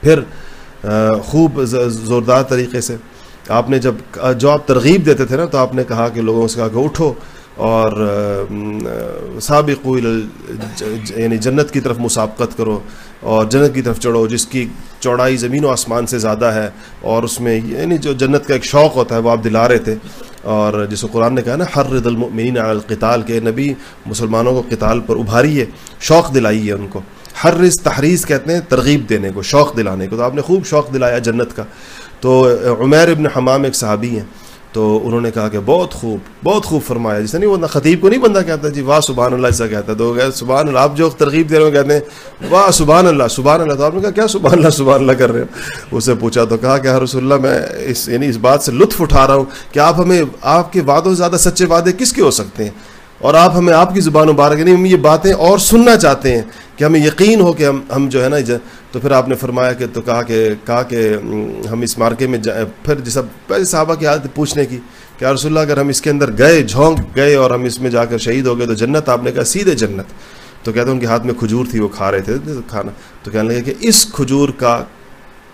[SPEAKER 1] پھر خوب زوردار طریقے سے آپ نے جب جو آپ ترغیب دیتے تھے نا، تو آپ نے کہا کہ لوگوں سے کہا کہ اٹھو اور سابق یعنی جنت کی طرف مسابقت کرو۔ اور جنت کی طرف چڑھو، جس کی چوڑائی زمین و آسمان سے زیادہ ہے، اور اس میں یعنی جو جنت کا ایک شوق ہوتا ہے، وہ آپ دلا رہے تھے۔ اور جس کو قرآن نے کہا نا ہر رد المؤمنین علی القتال کے نبی، مسلمانوں کو قتال پر ابھاری ہے شوق دلائی ہے ان کو۔ ہر رز تحریض کہتے ہیں ترغیب دینے کو، شوق دلانے کو۔ تو آپ نے خوب شوق دلایا جنت کا۔ تو عمیر ابن حمام ایک صحابی ہیں تو انہوں نے کہا کہ بہت خوب بہت خوب فرمایا۔ جیسے نہیں، وہ خطیب کو نہیں بندہ کہتا جی واہ سبحان اللہ، ایسا کہتا ہے۔ تو سبحان اللہ، آپ جو ترغیب دے رہے ہو، کہتے ہیں، واہ سبحان اللہ سبحان اللہ۔ تو آپ نے کہا، کیا سبحان اللہ سبحان اللہ کر رہے ہو؟ اسے پوچھا تو کہا کہ رسول اللہ، میں اس یعنی اس بات سے لطف اٹھا رہا ہوں کہ آپ ہمیں، آپ کے وعدوں سے زیادہ سچے وعدے کس کے ہو سکتے ہیں؟ اور آپ ہمیں، آپ کی زبان مبارک یعنی ہم یہ باتیں اور سننا چاہتے ہیں کہ ہمیں یقین ہو کہ ہم ہم جو ہے نا تو پھر آپ نے فرمایا کہ تو کہا کہ کہا کہ ہم اس مارکے میں پھر جیسا پہلے صحابہ کی حالت پوچھنے کی، کہ رسول اللہ اگر ہم اس کے اندر گئے، جھونک گئے اور ہم اس میں جا کر شہید ہو گئے تو جنت، آپ نے کہا سیدھے جنت۔ تو کہتے ہیں ان کے ہاتھ میں کھجور تھی، وہ کھا رہے تھے کھانا۔ تو کہنے لگے کہ اس کھجور کا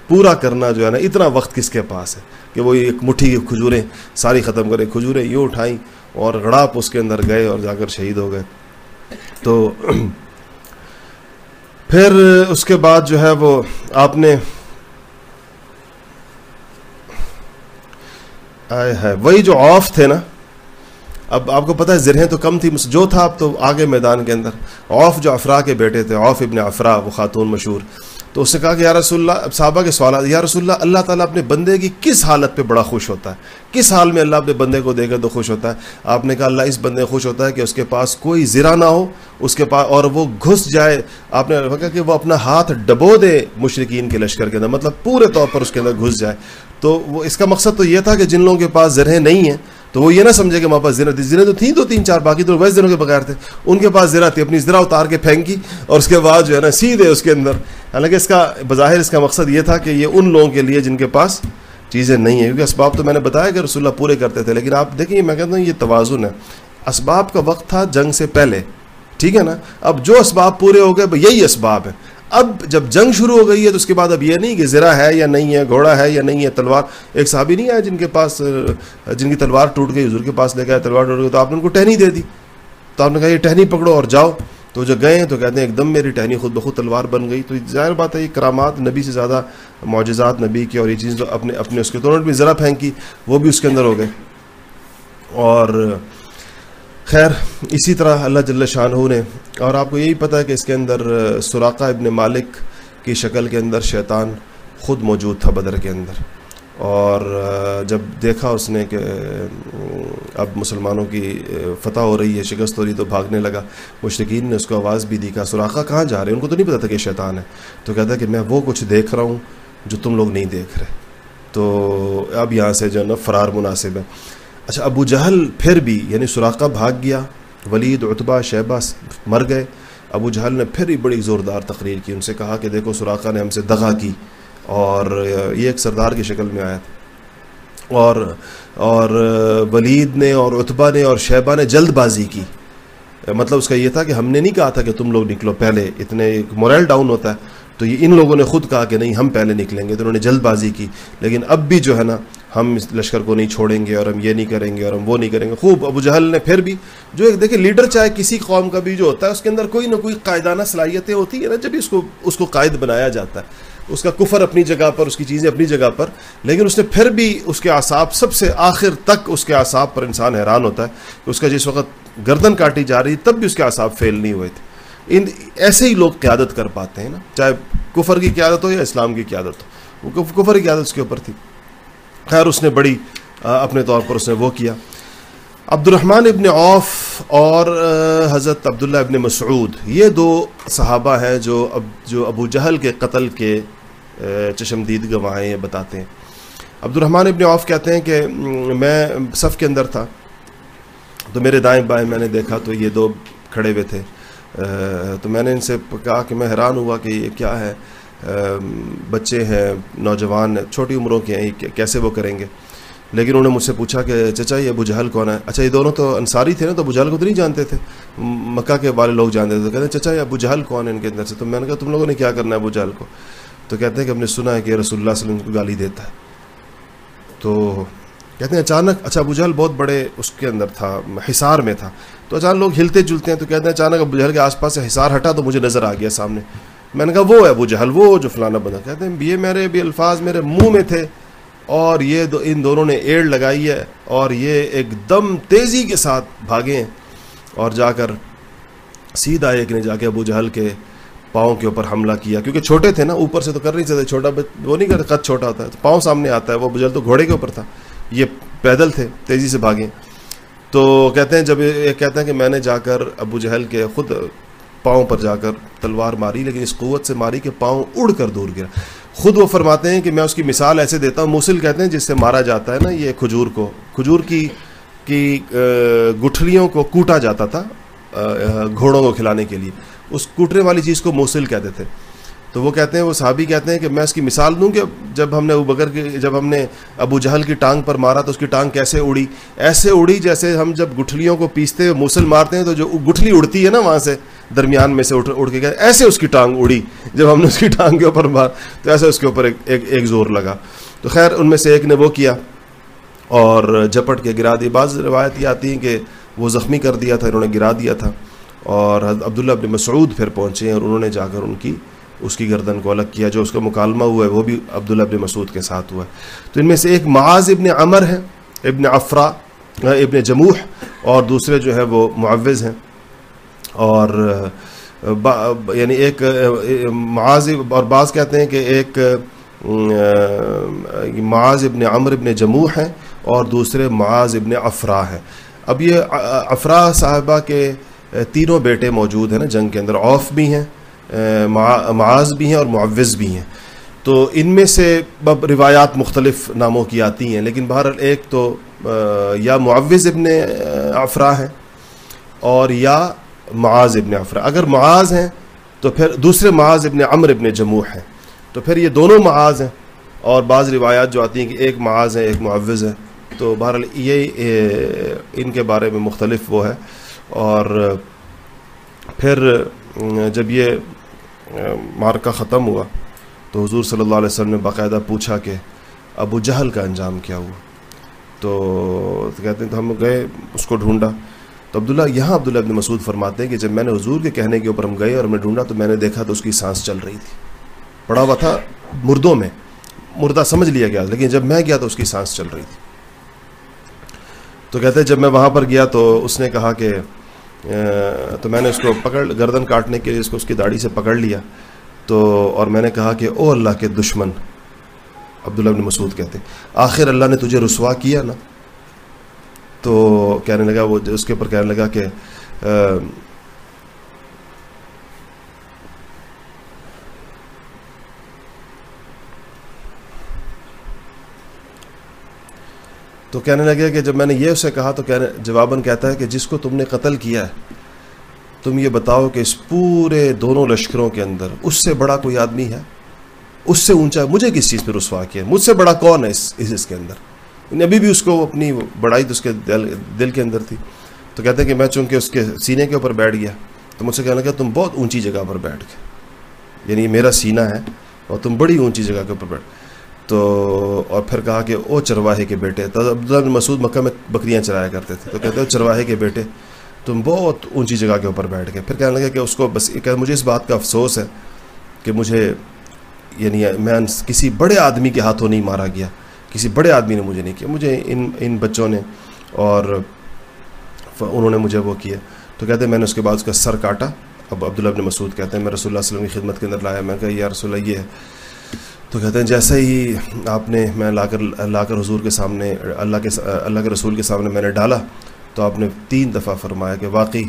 [SPEAKER 1] پورا کرنا جو ہے نا، اتنا وقت کس کے پاس ہے؟ کہ وہ ایک مٹھی کی کھجوریں ساری ختم کریں کھجوریں یوں اٹھائیں اور گڑاپ اس کے اندر گئے اور جا کر شہید ہو گئے۔ تو پھر اس کے بعد جو ہے وہ آپ نے آئے ہے وہی جو آف تھے نا، اب آپ کو پتہ ہے زرہیں تو کم تھی جو تھا اب تو آگے میدان کے اندر۔ آف جو افرا کے بیٹے تھے آف ابن افرا، وہ خاتون مشہور۔ تو اس نے کہا کہ یا رسول اللہ، اب صحابہ کے سوالات، یا رسول اللہ اللہ تعالیٰ اپنے بندے کی کس حالت پہ بڑا خوش ہوتا ہے؟ کس حال میں اللہ اپنے بندے کو دے کر تو خوش ہوتا ہے؟ آپ نے کہا اللہ اس بندے خوش ہوتا ہے کہ اس کے پاس کوئی زرا نہ ہو، اس کے پاس اور وہ گھس جائے۔ آپ نے کہا کہ وہ اپنا ہاتھ ڈبو دے مشرقین کے لشکر کے اندر مطلب پورے طور پر اس کے اندر گھس جائے۔ تو وہ اس کا مقصد تو یہ تھا کہ جن لوگوں کے پاس زرہیں نہیں ہیں، تو وہ یہ نہ سمجھے کہ ہمارے پاس زرہ تھی زریں تو تھیں دو تین چار، باقی تو ویسے دنوں کے بغیر تھے۔ ان کے پاس زرہ تھی، اپنی زرہ اتار کے پھینکی اور اس کے بعد جو ہے نا سیدھے اس کے اندر۔ حالانکہ اس کا بظاہر اس کا مقصد یہ تھا کہ یہ ان لوگوں کے لیے جن کے پاس چیزیں نہیں ہیں۔ کیونکہ اسباب تو میں نے بتایا کہ رسول اللہ پورے کرتے تھے، لیکن آپ دیکھیں میں کہتا ہوں یہ توازن ہے۔ اسباب کا وقت تھا جنگ سے پہلے، ٹھیک ہے نا؟ اب جو اسباب پورے ہو گئے، یہی اسباب ہے اب جب جنگ شروع ہو گئی ہے تو اس کے بعد اب یہ نہیں کہ زرا ہے یا نہیں ہے، گھوڑا ہے یا نہیں ہے، تلوار۔ ایک صحابی نہیں آیا جن کے پاس، جن کی تلوار ٹوٹ گئی، حضور کے پاس لے گیا تلوار ٹوٹ گئی، تو آپ نے ان کو ٹہنی دے دی۔ تو آپ نے کہا یہ ٹہنی پکڑو اور جاؤ۔ تو جو گئے تو کہتے ہیں ایک دم میری ٹہنی خود بخود تلوار بن گئی۔ تو ظاہر بات ہے یہ کرامات نبی سے زیادہ معجزات نبی کی اور یہ چیز اپنے اپنے اس کے طور بھی ذرا پھینکی، وہ بھی اس کے اندر ہو گئے۔ اور خیر، اسی طرح اللہ جل شاہ نے، اور آپ کو یہی پتہ ہے کہ اس کے اندر سراقہ ابن مالک کی شکل کے اندر شیطان خود موجود تھا بدر کے اندر۔ اور جب دیکھا اس نے کہ اب مسلمانوں کی فتح ہو رہی ہے، شکست ہو رہی تو بھاگنے لگا۔ مشرقین نے اس کو آواز بھی دی، کہا سراخہ کہاں جا رہے ہیں؟ ان کو تو نہیں پتا تھا کہ شیطان ہے۔ تو کہتا ہے کہ میں وہ کچھ دیکھ رہا ہوں جو تم لوگ نہیں دیکھ رہے۔ تو اب یہاں سے جو ہے نا، فرار مناسب ہے۔ اچھا ابو جہل پھر بھی یعنی سراقہ بھاگ گیا، ولید اتبا شہبہ مر گئے۔ ابو جہل نے پھر ہی بڑی زوردار تقریر کی، ان سے کہا کہ دیکھو، سراقہ نے ہم سے دغا کی اور یہ ایک سردار کی شکل میں آیا تھا۔ اور اور ولید نے اور اتبا نے اور شہبہ نے جلد بازی کی۔ مطلب اس کا یہ تھا کہ ہم نے نہیں کہا تھا کہ تم لوگ نکلو پہلے، اتنے مورائل ڈاؤن ہوتا ہے۔ تو یہ ان لوگوں نے خود کہا کہ نہیں، ہم پہلے نکلیں گے، تو انہوں نے جلد بازی کی۔ لیکن اب بھی جو ہے نا ہم اس لشکر کو نہیں چھوڑیں گے اور ہم یہ نہیں کریں گے اور ہم وہ نہیں کریں گے۔ خوب، ابو جہل نے پھر بھی جو ایک دیکھیں لیڈر چاہے کسی قوم کا بھی جو ہوتا ہے، اس کے اندر کوئی نہ کوئی قائدانہ صلاحیتیں ہوتی ہیں نا جب اس کو اس کو قائد بنایا جاتا ہے۔ اس کا کفر اپنی جگہ پر، اس کی چیزیں اپنی جگہ پر، لیکن اس نے پھر بھی اس کے اعصاب، سب سے آخر تک اس کے اعصاب پر انسان حیران ہوتا ہے۔ کہ اس کا جس وقت گردن کاٹی جا رہی، تب بھی اس کے اعصاب فیل نہیں ہوئے تھے۔ ان، ایسے ہی لوگ قیادت کر پاتے ہیں نا، چاہے کفر کی قیادت ہو یا اسلام کی قیادت ہو۔ وہ کفر کی قیادت اس کے اوپر تھی۔ خیر، اس نے بڑی اپنے طور پر اس نے وہ کیا۔ عبد الرحمن ابن عوف اور حضرت عبداللہ ابن مسعود، یہ دو صحابہ ہیں جو اب، جو ابو جہل کے قتل کے چشمدید گواہیں بتاتے ہیں۔ عبد الرحمن ابن عوف کہتے ہیں کہ میں صف کے اندر تھا، تو میرے دائیں بائیں میں نے دیکھا تو یہ دو کھڑے ہوئے تھے۔ تو میں نے ان سے کہا کہ میں حیران ہوا کہ یہ کیا ہے۔ بچے ہیں، نوجوان چھوٹی عمروں کے ہیں کیسے وہ کریں گے؟ لیکن انہوں نے مجھ سے پوچھا کہ، چچا، یہ ابو جہل کون ہے؟ اچھا یہ دونوں تو انصاری تھے نا، تو ابو جہل کو تو نہیں جانتے تھے۔ مکہ کے والے لوگ جانتے تھے۔ تو کہتے ہیں، چچا، یہ ابو جہل کون ہے ان کے اندر سے؟ تو میں نے کہا، تم لوگوں نے کیا کرنا ہے ابو جہل کو؟ تو کہتے ہیں کہ ہم نے سنا ہے کہ رسول اللہ صلی اللہ علیہ وسلم کو گالی دیتا ہے۔ تو کہتے ہیں، اچانک اچھا ابو جہل بہت بڑے اس کے اندر تھا، حصار میں تھا۔ تو اچانک لوگ ہلتے جلتے ہیں، تو کہتے ہیں، اچانک ابو جہل کے آس پاس سے حصار ہٹا تو مجھے نظر آ گیا سامنے۔ میں نے کہا وہ ہے ابو جہل، وہ جو فلانا بندہ کہتے ہیں، یہ میرے بھی الفاظ میرے منہ میں تھے اور یہ دو ان دونوں نے ایڑ لگائی ہے اور یہ ایک دم تیزی کے ساتھ بھاگے اور جا کر سیدھا ایک نے جا کے ابو جہل کے پاؤں کے اوپر حملہ کیا۔ کیونکہ چھوٹے تھے نا، اوپر سے تو کر نہیں سکتے، چھوٹا وہ نہیں کرتا قد چھوٹا ہوتا ہے، پاؤں سامنے آتا ہے، وہ ابو جہل تو گھوڑے کے اوپر تھا۔ یہ پیدل تھے، تیزی سے بھاگے۔ تو کہتے ہیں، جب یہ کہتے ہیں کہ میں نے جا کر ابو جہل کے خود پاؤں پر جا کر تلوار ماری، لیکن اس قوت سے ماری کہ پاؤں اڑ کر دور گرا۔ خود وہ فرماتے ہیں کہ میں اس کی مثال ایسے دیتا ہوں موسل کہتے ہیں جس سے مارا جاتا ہے نا، یہ کھجور کو۔ کھجور کی کی گٹھلیوں کو کوٹا جاتا تھا گھوڑوں کو کھلانے کے لیے۔ اس کوٹنے والی چیز کو موسل کہتے تھے۔ تو وہ کہتے ہیں، وہ صحابی کہتے ہیں کہ میں اس کی مثال دوں کہ جب ہم نے ابو بکر کی جب ہم نے ابو جہل کی ٹانگ پر مارا تو اس کی ٹانگ کیسے اڑی؟ ایسے اڑی جیسے ہم جب گٹھلیوں کو پیستے ہوئے موسل مارتے ہیں تو جو گٹھلی اڑتی ہے نا وہاں سے درمیان میں سے اٹھ اڑ کے گئے۔ ایسے اس کی ٹانگ اڑی۔ جب ہم نے اس کی ٹانگ کے اوپر مار تو ایسے اس کے اوپر ایک ایک, ایک زور لگا۔ تو خیر ان میں سے ایک نے وہ کیا اور جھپٹ کے گرا دی۔ بعض روایت یہ آتی ہیں کہ وہ زخمی کر دیا تھا انہوں نے گرا دیا تھا۔ اور عبداللہ ابن مسعود پھر پہنچے ہیں اور انہوں نے جا کر ان کی اس کی گردن کو الگ کیا جو اس کا مکالمہ ہوا ہے وہ بھی عبداللہ ابن مسعود کے ساتھ ہوا ہے۔ تو ان میں سے ایک معاذ ابن عمر ہے ابن افرا ابن جموح اور دوسرے جو ہے وہ معوض ہیں۔ اور یعنی ایک معاذ اور بعض کہتے ہیں کہ ایک معاذ ابن عمر ابن جموح ہیں اور دوسرے معاذ ابن افرا ہیں۔ اب یہ افرا صاحبہ کے تینوں بیٹے موجود ہیں نا، جنگ کے اندر اوف بھی ہیں معاذ بھی ہیں اور معوض بھی ہیں۔ تو ان میں سے روایات مختلف ناموں کی آتی ہیں، لیکن بہرحال ایک تو یا معوض ابن افرا ہیں اور یا معاذ ابن افرا اگر معاذ ہیں، تو پھر دوسرے معاذ ابن عمر ابن جموح ہیں۔ تو پھر یہ دونوں معاذ ہیں۔ اور بعض روایات جو آتی ہیں کہ ایک معاذ ہے، ایک معوض ہے۔ تو بہرحال یہ ان کے بارے میں مختلف وہ ہے۔ اور پھر جب یہ مارکا ختم ہوا، تو حضور صلی اللہ علیہ وسلم نے باقاعدہ پوچھا کہ ابو جہل کا انجام کیا ہوا؟ تو کہتے ہیں تو ہم گئے، اس کو ڈھونڈا۔ تو عبداللہ، یہاں عبداللہ ابن مسعود فرماتے ہیں کہ جب میں نے حضور کے کہنے کے اوپر ہم گئے اور ہم نے ڈھونڈا تو میں نے دیکھا تو اس کی سانس چل رہی تھی۔ پڑا ہوا تھا مردوں میں۔ مردہ سمجھ لیا گیا، لیکن جب میں گیا تو اس کی سانس چل رہی تھی۔ تو کہتے ہیں جب میں وہاں پر گیا تو اس نے کہا کہ تو میں نے اس کو پکڑ، گردن کاٹنے کے لیے اس کو اس کی داڑھی سے پکڑ لیا۔ تو، اور میں نے کہا کہ، او اللہ کے دشمن، عبداللہ ابن مسعود کہتے آخر اللہ نے تجھے رسوا کیا نا؟ تو کہنے لگا وہ اس کے اوپر کہنے لگا کہ تو کہنے لگے کہ جب میں نے یہ اسے کہا تو کہنے، جواباً کہتا ہے کہ جس کو تم نے قتل کیا ہے، تم یہ بتاؤ کہ اس پورے دونوں لشکروں کے اندر اس سے بڑا کوئی آدمی ہے؟ اس سے اونچا مجھے کس چیز پہ رسوا کیا مجھ سے بڑا کون ہے اس اس کے اندر؟ ابھی بھی اس کو اپنی بڑائی تو اس کے دل دل کے اندر تھی۔ تو کہتے ہیں کہ میں چونکہ اس کے سینے کے اوپر بیٹھ گیا، تو مجھ سے کہنے لگا، تم بہت اونچی جگہ پر بیٹھ گئے۔ یعنی میرا سینہ ہے اور تم بڑی اونچی جگہ کے اوپر بیٹھ تو اور پھر کہا کہ او چرواہے کے بیٹے، تو عبداللہ بن مسعود مکہ میں بکریاں چرایا کرتے تھے۔ تو کہتے ہو چرواہے کے بیٹے، تم بہت اونچی جگہ کے اوپر بیٹھ گئے۔ پھر کہنے لگے کہ اس کو بس کہ مجھے اس بات کا افسوس ہے کہ مجھے یعنی میں کسی بڑے آدمی کے ہاتھوں نہیں مارا گیا۔ کسی بڑے آدمی نے مجھے نہیں کیا، مجھے ان ان بچوں نے اور انہوں نے مجھے وہ کیا۔ تو کہتے ہیں، میں نے اس کے بعد اس کا سر کاٹا۔ اب عبداللہ بن مسعود کہتے ہیں، میں رسول اللہ علیہ وسلم کی خدمت کے اندر لایا۔ میں کہا، یا رسول اللہ، یہ ہے۔ تو کہتے ہیں، جیسے ہی آپ نے میں لا کر لا کر حضور کے سامنے، اللہ کے اللہ کے رسول کے سامنے میں نے ڈالا، تو آپ نے تین دفعہ فرمایا کہ واقعی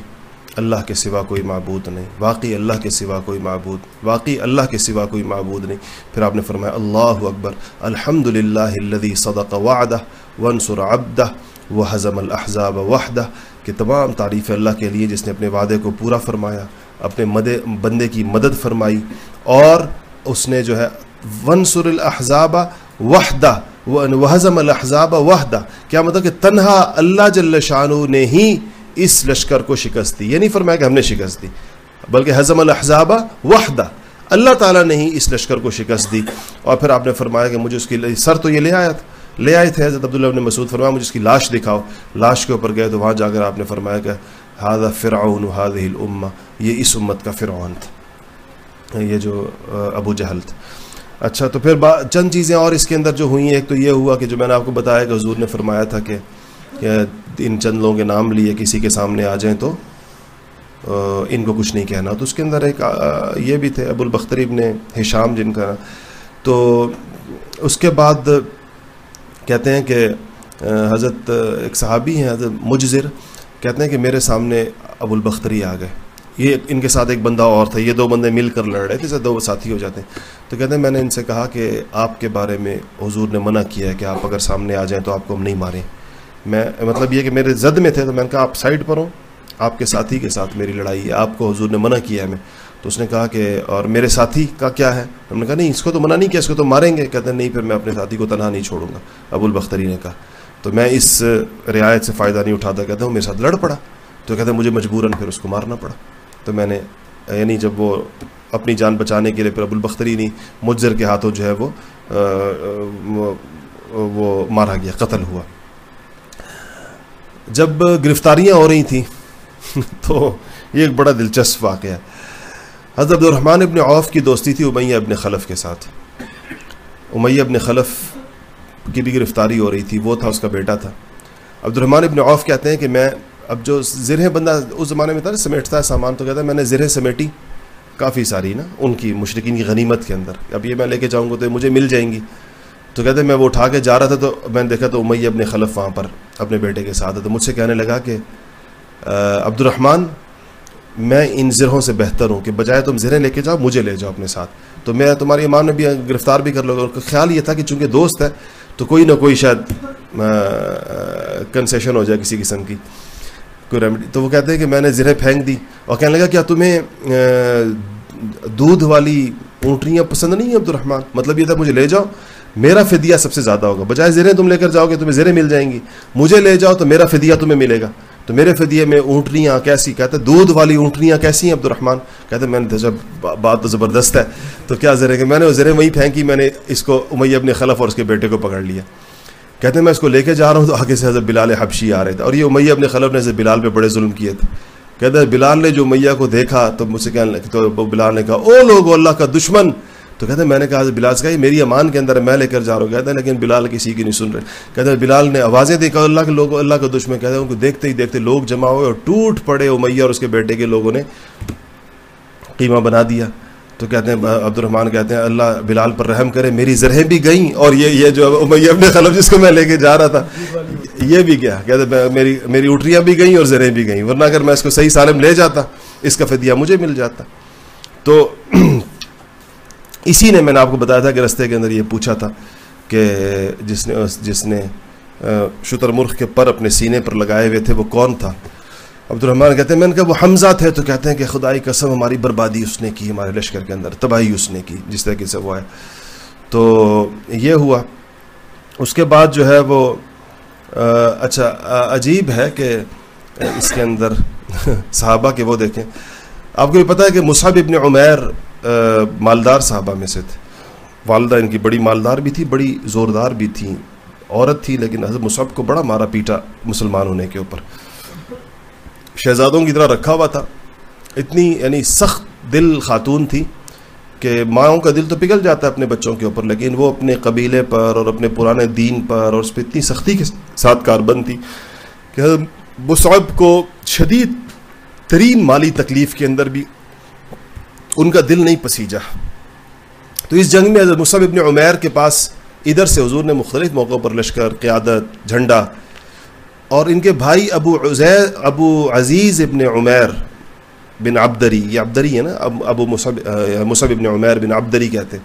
[SPEAKER 1] اللہ کے سوا کوئی معبود نہیں، واقعی اللہ کے سوا کوئی معبود، واقعی اللہ کے سوا کوئی معبود نہیں۔ پھر آپ نے فرمایا، اللہ اکبر الحمد للہ الدی صدق وعدہ ونسر عبدہ و حضم الحضاب وحدہ۔ کہ تمام تعریف اللہ کے لیے جس نے اپنے وعدے کو پورا فرمایا، اپنے مدے بندے کی مدد فرمائی، اور اس نے جو ہے ونسر الاحزاب وحدہ وحزم الحضاب وحدہ۔ کیا مطلب کہ تنہا اللہ جل شانو نے ہی اس لشکر کو شکست دی۔ یہ نہیں فرمایا کہ ہم نے شکست دی، بلکہ حضم الحضاب وحدہ۔ اللہ تعالیٰ نے ہی اس لشکر کو شکست دی۔ اور پھر آپ نے فرمایا کہ مجھے اس کی سر تو یہ لے آیا تھا۔ لے آئے تھے حضرت عبداللہ نے مسعود، فرمایا مجھے اس کی لاش دکھاؤ۔ لاش کے اوپر گئے تو وہاں جا کر آپ نے فرمایا کہ ہادہ فرعون ہاد الامہ یہ اس امت کا فرعون تھا۔ یہ جو ابو جہل تھا۔ اچھا تو پھر چند چیزیں اور اس کے اندر جو ہوئی ہیں، ایک تو یہ ہوا کہ جو میں نے آپ کو بتایا کہ حضور نے فرمایا تھا کہ ان چند لوگوں کے نام لیے کسی کے سامنے آ جائیں تو ان کو کچھ نہیں کہنا۔ تو اس کے اندر ایک یہ بھی تھے، ابو البختری ابن حشام جن کا۔ تو اس کے بعد کہتے ہیں کہ حضرت ایک صحابی ہیں، حضرت مجزر، کہتے ہیں کہ میرے سامنے ابو البختری آ گئے۔ یہ ان کے ساتھ ایک بندہ اور تھا، یہ دو بندے مل کر لڑ رہے تھے دو ساتھی ہو جاتے ہیں۔ تو کہتے ہیں، میں نے ان سے کہا کہ آپ کے بارے میں حضور نے منع کیا ہے کہ آپ اگر سامنے آ جائیں تو آپ کو ہم نہیں ماریں۔ میں مطلب یہ کہ میرے زد میں تھے تو میں نے کہا آپ سائڈ پر ہوں۔ آپ کے ساتھی کے ساتھ میری لڑائی ہے۔ آپ کو حضور نے منع کیا ہے میں تو اس نے کہا کہ اور میرے ساتھی کا کیا ہے؟ ہم نے کہا نہیں، اس کو تو منع نہیں کیا، اس کو تو ماریں گے۔ کہتے ہیں نہیں، پھر میں اپنے ساتھی کو تنہا نہیں چھوڑوں گا۔ ابو البختری نے کہا۔ تو میں اس رعایت سے فائدہ نہیں اٹھاتا، کہتا ہوں میرے ساتھ لڑ پڑا۔ تو کہتے ہیں مجھے مجبوراً پھر اس کو مارنا پڑا۔ تو میں نے یعنی جب وہ اپنی جان بچانے کے لیے پھر ابو البختری نہیں مجر کے ہاتھوں جو ہے وہ وہ مارا گیا، قتل ہوا۔ جب گرفتاریاں ہو رہی تھیں، تو یہ ایک بڑا دلچسپ واقعہ۔ حضرت عبد الرحمٰن ابن عوف کی دوستی تھی امیہ ابن خلف کے ساتھ۔ امیہ ابن خلف کی بھی گرفتاری ہو رہی تھی، وہ تھا اس کا بیٹا تھا۔ عبد الرحمٰن ابن عوف کہتے ہیں کہ میں اب جو زرہ بندہ اس زمانے میں تھا سمیٹتا ہے سامان، تو کہتا ہے میں نے زرہ سمیٹی، کافی ساری نا، ان کی مشرقین کی غنیمت کے اندر۔ اب یہ میں لے کے جاؤں گا تو مجھے مل جائیں گی۔ تو کہتے ہیں میں وہ اٹھا کے جا رہا تھا تو میں نے دیکھا تو امیہ ابن خلف وہاں پر اپنے بیٹے کے ساتھ ہے۔ تو مجھ سے کہنے لگا کہ عبد الرحمٰن میں ان زرہوں سے بہتر ہوں کہ بجائے تم زرہیں لے کے جاؤ، مجھے لے جاؤ اپنے ساتھ۔ تو میں تمہاری امام نے بھی گرفتار بھی کر لوں گا خیال یہ تھا کہ چونکہ دوست ہے، تو کوئی نہ کوئی شاید کنسیشن ہو جائے کسی قسم کی، کوئی ریمیڈی تو وہ کہتے ہیں کہ میں نے زرہیں پھینک دی اور کہنے لگا، کیا تمہیں دودھ والی اونٹنیاں پسند نہیں ہیں عبد الرحمٰن مطلب یہ تھا مجھے لے جاؤ۔ میرا فدیہ سب سے زیادہ ہوگا۔ بجائے زریں تم لے کر جاؤ گے، تمہیں زریں مل جائیں گی۔ مجھے لے جاؤ تو میرا فدیہ تمہیں ملے گا۔ تو میرے فدیے میں اونٹنیاں کیسی، کہتے ہیں دودھ والی اونٹنیاں کیسی ہیں عبد الرحمٰن کہتے ہیں میں نے جب بات تو زبردست ہے۔ تو کیا زرے کہ میں نے وہ زرے وہیں پھینکی، میں نے اس کو امیہ ابن خلف اور اس کے بیٹے کو پکڑ لیا۔ کہتے ہیں میں اس کو لے کے جا رہا ہوں تو آگے سے حضرت بلال حبشی آ رہے تھے۔ اور یہ امیہ ابن خلف نے حضرت بلال پہ بڑے ظلم کیے تھے۔ کہتے ہیں بلال نے جو میاں کو دیکھا تو مجھ سے کہنے تو بلال نے کہا، او لوگ اللہ کا دشمن تو کہتے ہیں، میں نے کہا بلال سے کہا، یہ امان کے اندر میں لے کر جا رہا ہوں۔ کہتے ہیں، لیکن بلال کسی کی نہیں سن رہے۔ کہتے ہیں، بلال نے آوازیں دیکھا اللہ کے لوگ اللہ کا دشمن کہتے ہیں، ان کو دیکھتے ہی دیکھتے لوگ جمع ہوئے اور ٹوٹ پڑے امیہ اور اس کے بیٹے کے لوگوں نے قیمہ بنا دیا۔ تو کہتے ہیں، عبد الرحمٰن کہتے ہیں، اللہ بلال پر رحم کرے، میری زرہیں بھی گئیں اور یہ یہ جو امیہ ابن خلف جس کو میں لے کے جا رہا تھا، یہ بھی گیا۔ کہتے ہیں میری میری اٹریاں بھی گئیں اور زرہیں بھی گئیں۔ ورنہ اگر میں اس کو صحیح سالم لے جاتا، اس کا فدیہ مجھے مل جاتا۔ تو اسی نے میں نے آپ کو بتایا تھا کہ رستے کے اندر یہ پوچھا تھا کہ جس نے جس نے شتر مرخ کے پر اپنے سینے پر لگائے ہوئے تھے، وہ کون تھا؟ عبد الرحمٰن کہتے ہیں، میں نے کہا وہ حمزہ تھے، تو کہتے ہیں کہ خدائی قسم ہماری بربادی اس نے کی، ہمارے لشکر کے اندر، تباہی اس نے کی، جس طریقے سے وہ ہے۔ تو یہ ہوا۔ اس کے بعد جو ہے وہ اچھا عجیب ہے کہ اس کے اندر صحابہ کے وہ دیکھیں۔ آپ کو یہ پتہ ہے کہ مصعب ابن عمیر مالدار صحابہ میں سے تھے۔ والدہ ان کی بڑی مالدار بھی تھی، بڑی زوردار بھی تھیں عورت تھی، لیکن حضرت مصعب کو بڑا مارا پیٹا مسلمان ہونے کے اوپر۔ شہزادوں کی طرح رکھا ہوا تھا۔ اتنی یعنی سخت دل خاتون تھی کہ ماؤں کا دل تو پگھل جاتا ہے اپنے بچوں کے اوپر، لیکن وہ اپنے قبیلے پر اور اپنے پرانے دین پر اور اس پہ اتنی سختی کے ساتھ کاربند تھی کہ مصعب کو شدید ترین مالی تکلیف کے اندر بھی ان کا دل نہیں پسیجا۔ تو اس جنگ میں حضرت مصعب ابن عمیر کے پاس ادھر سے حضور نے مختلف موقعوں پر لشکر، قیادت، جھنڈا اور ان کے بھائی ابو عزیر ابو عزیز ابن عمیر بن عبدری، یہ عبدری ہے نا ابو مصعب مصعب ابن عمیر بن عبدری کہتے ہیں۔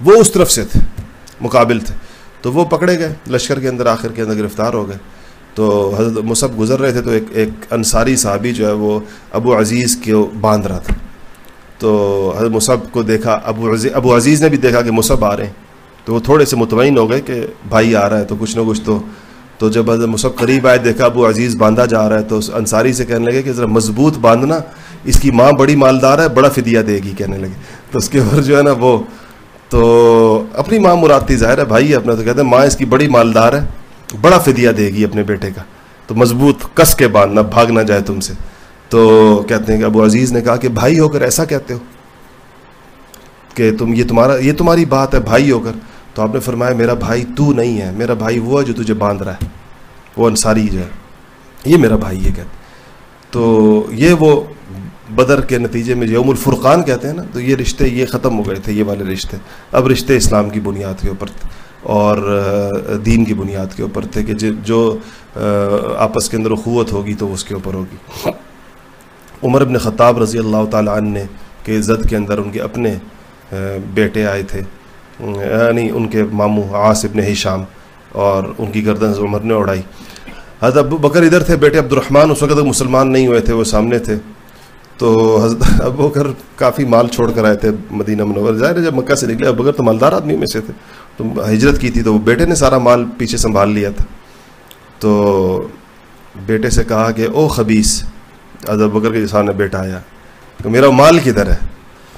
[SPEAKER 1] وہ اس طرف سے تھے، مقابل تھے۔ تو وہ پکڑے گئے، لشکر کے اندر، آخر کے اندر گرفتار ہو گئے۔ تو حضرت مصعب گزر رہے تھے تو ایک ایک انصاری صحابی جو ہے وہ ابو عزیز کے باندھ رہا تھا۔ تو حضرت مصعب کو دیکھا، ابو عزیز ابو عزیز نے بھی دیکھا کہ مصعب آ رہے ہیں۔ تو وہ تھوڑے سے مطمئن ہو گئے کہ بھائی آ رہا ہے تو کچھ نہ کچھ تو تو جب حضرت مصعب قریب آئے، دیکھا ابو عزیز باندھا جا رہا ہے تو اس انصاری سے کہنے لگے کہ ذرا مضبوط باندھنا، اس کی ماں بڑی مالدار ہے، بڑا فدیہ دے گی، کہنے لگے۔ تو اس کے اوپر جو ہے نا وہ، تو اپنی ماں مرادی ظاہر ہے بھائی، اپنا تو کہتے ہیں ماں اس کی بڑی مالدار ہے، بڑا فدیہ دے گی اپنے بیٹے کا۔ تو مضبوط کس کے باندھنا، بھاگ نہ جائے تم سے۔ تو کہتے ہیں کہ ابو عزیز نے کہا کہ بھائی ہو کر ایسا کہتے ہو کہ تم یہ تمہارا یہ تمہاری بات ہے، بھائی ہو کر۔ تو آپ نے فرمایا، میرا بھائی تو نہیں ہے، میرا بھائی وہ ہے جو تجھے باندھ رہا ہے۔ وہ انصاری جو ہے۔ یہ میرا بھائی یہ کہتے تو یہ وہ بدر کے نتیجے میں یوم الفرقان کہتے ہیں نا، تو یہ رشتے یہ ختم ہو گئے تھے، یہ والے رشتے۔ اب رشتے اسلام کی بنیاد کے اوپر تھے اور دین کی بنیاد کے اوپر تھے کہ جو آپس کے اندر اخوت ہوگی تو اس کے اوپر ہوگی۔ عمر ابن خطاب رضی اللہ تعالیٰ عنہ نے کہ زد کے اندر ان کے اپنے بیٹے آئے تھے یعنی ان کے ماموں عاص ابن ہشام اور ان کی گردن عمر نے اڑائی۔ حضرت ابو بکر ادھر تھے، بیٹے عبد الرحمٰن اس وقت مسلمان نہیں ہوئے تھے، وہ سامنے تھے۔ تو حضرت ابو بکر کافی مال چھوڑ کر آئے تھے مدینہ منور ظاہر ہے جب مکہ سے نکلے، ابو بکر تو مالدار آدمی میں سے تھے۔ تو ہجرت کی تھی تو وہ بیٹے نے سارا مال پیچھے سنبھال لیا تھا۔ تو بیٹے سے کہا کہ، او خبیص حضرت بکر کے سامنے بیٹا آیا کہ میرا مال کدھر ہے؟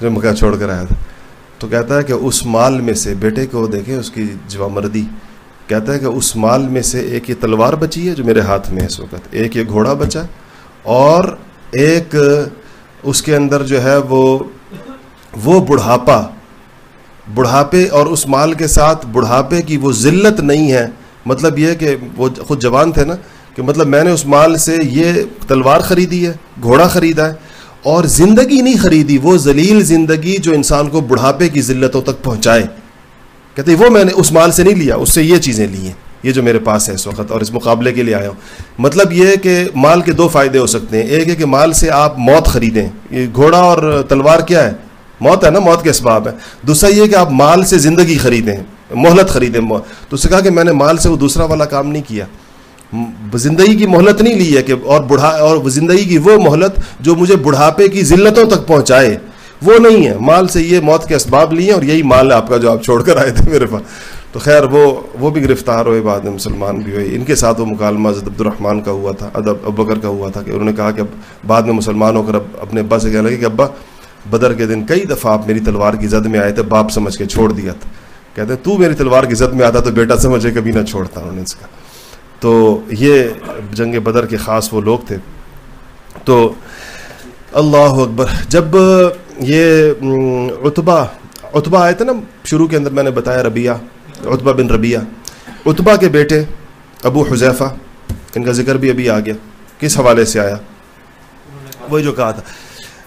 [SPEAKER 1] جو مکہ چھوڑ کر آیا تھا۔ تو کہتا ہے کہ اس مال میں سے بیٹے کو دیکھیں، اس کی جوا مردی۔ کہتا ہے کہ اس مال میں سے ایک یہ تلوار بچی ہے جو میرے ہاتھ میں ہے۔ اس وقت ایک یہ گھوڑا بچا اور ایک اس کے اندر جو ہے وہ وہ بڑھاپا۔ بڑھاپے اور اس مال کے ساتھ بڑھاپے کی وہ ذلت نہیں ہے۔ مطلب یہ کہ وہ خود جوان تھے نا کہ مطلب میں نے اس مال سے یہ تلوار خریدی ہے، گھوڑا خریدا ہے اور زندگی نہیں خریدی، وہ ذلیل زندگی جو انسان کو بڑھاپے کی ذلتوں تک پہنچائے۔ کہتے ہیں، وہ میں نے اس مال سے نہیں لیا، اس سے یہ چیزیں لی ہیں۔ یہ جو میرے پاس ہے اس وقت اور اس مقابلے کے لیے آیا ہوں۔ مطلب یہ کہ مال کے دو فائدے ہو سکتے ہیں۔ ایک ہے کہ مال سے آپ موت خریدیں۔ یہ گھوڑا اور تلوار کیا ہے؟ موت ہے نا، موت کے اسباب ہے دوسرا یہ کہ آپ مال سے زندگی خریدیں، مہلت خریدیں۔ تو اس سے کہا کہ میں نے مال سے وہ دوسرا والا کام نہیں کیا۔ زندگی کی مہلت نہیں لی ہے کہ اور بڑھا اور زندگی کی وہ مہلت جو مجھے بڑھاپے کی ذلتوں تک پہنچائے، وہ نہیں ہے۔ مال سے یہ موت کے اسباب لیے اور یہی مال ہے آپ کا جو آپ چھوڑ کر آئے تھے میرے پاس۔ تو خیر، وہ وہ بھی گرفتار ہوئے بعد میں، مسلمان بھی ہوئے۔ ان کے ساتھ وہ مکالمہ عبد الرحمٰن کا ہوا تھا، ادب ابکر کا ہوا تھا کہ انہوں نے کہا کہ اب بعد میں مسلمان ہو کر اب اپنے ابا سے کہنے لگے کہ ابا، بدر کے دن کئی دفعہ آپ میری تلوار کی زد میں آئے تھے، باپ سمجھ کے چھوڑ دیا تھا۔ کہتے ہیں، تو میری تلوار کی زد میں آتا تو بیٹا سمجھے، کبھی نہ چھوڑتا انہوں نے اس کا۔ تو یہ جنگ بدر کے خاص وہ لوگ تھے۔ تو اللہ اکبر، جب یہ اتبا اتبا آئے تھے نا شروع کے اندر میں نے بتایا ربیہ اتبا بن ربیہ اتبا کے بیٹے ابو حذیفہ، ان کا ذکر بھی ابھی آ گیا کس حوالے سے آیا؟ وہی جو کہا تھا۔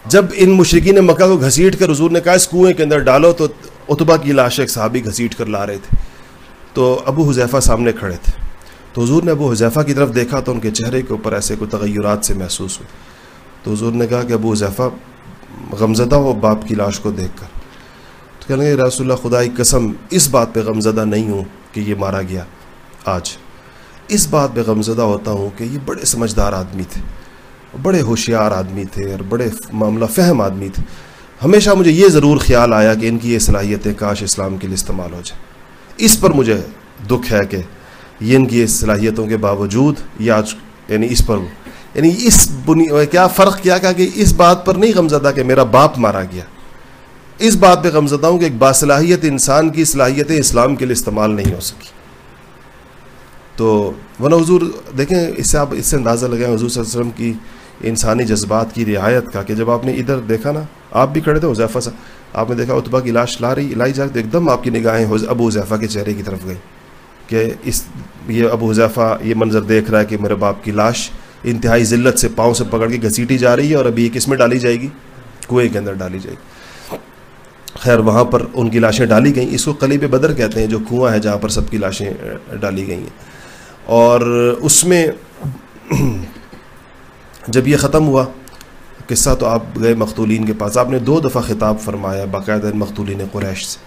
[SPEAKER 1] جب ان مشرقین مکہ کو گھسیٹ کر حضور نے کہا، اس کنویں کے اندر ڈالو، تو اتبا کی لاش ایک صحابی گھسیٹ کر لا رہے تھے۔ تو ابو حذیفہ سامنے کھڑے تھے۔ تو حضور نے ابو حذیفہ کی طرف دیکھا تو ان کے چہرے کے اوپر ایسے کوئی تغیرات سے محسوس ہوئے تو حضور نے کہا کہ ابو حذیفہ غمزدہ ہو باپ کی لاش کو دیکھ کر۔ تو کہنے لگے رسول اللہ، خدائی قسم، اس بات پہ غمزدہ نہیں ہوں کہ یہ مارا گیا۔ آج اس بات پہ غمزدہ ہوتا ہوں کہ یہ بڑے سمجھدار آدمی تھے، بڑے ہوشیار آدمی تھے اور بڑے معاملہ فہم آدمی تھے۔ ہمیشہ مجھے یہ ضرور خیال آیا کہ ان کی یہ صلاحیتیں کاش اسلام کے لیے استعمال ہو جائے اس پر مجھے دکھ ہے کہ یہ ان کی صلاحیتوں کے باوجود یہ آج یعنی اس پر یعنی اس بنی کیا فرق کیا کہ اس بات پر نہیں غمزدہ کہ میرا باپ مارا گیا۔ اس بات پہ غمزدہ ہوں کہ ایک باصلاحیت انسان کی صلاحیتیں اسلام کے لیے استعمال نہیں ہو سکی۔ تو ورنہ حضور دیکھیں، اس سے آپ اس سے اندازہ لگائیں حضور صلی اللہ علیہ وسلم کی انسانی جذبات کی رعایت کا کہ جب آپ نے ادھر دیکھا نا، آپ بھی کھڑے تھے حضیفہ سے آپ نے دیکھا اتبا کی لاش لا رہی لائی جائے تو ایک دم آپ کی نگاہیں ابو حضیفہ کے چہرے کی طرف گئی کہ اس یہ ابو حضیفہ یہ منظر دیکھ رہا ہے کہ میرے باپ کی لاش انتہائی ذلت سے پاؤں سے پکڑ کے گھسیٹی جا رہی ہے اور ابھی یہ کس میں ڈالی جائے گی؟ کنویں کے اندر ڈالی جائے گی۔ خیر، وہاں پر ان کی لاشیں ڈالی گئیں۔ اس کو قلیب بدر کہتے ہیں، جو کنواں ہے جہاں پر سب کی لاشیں ڈالی گئی ہیں۔ اور اس میں جب یہ ختم ہوا، قصہ تو آپ گئے مختولین کے پاس۔ آپ نے دو دفعہ خطاب فرمایا، باقاعدہ مختولین قریش سے۔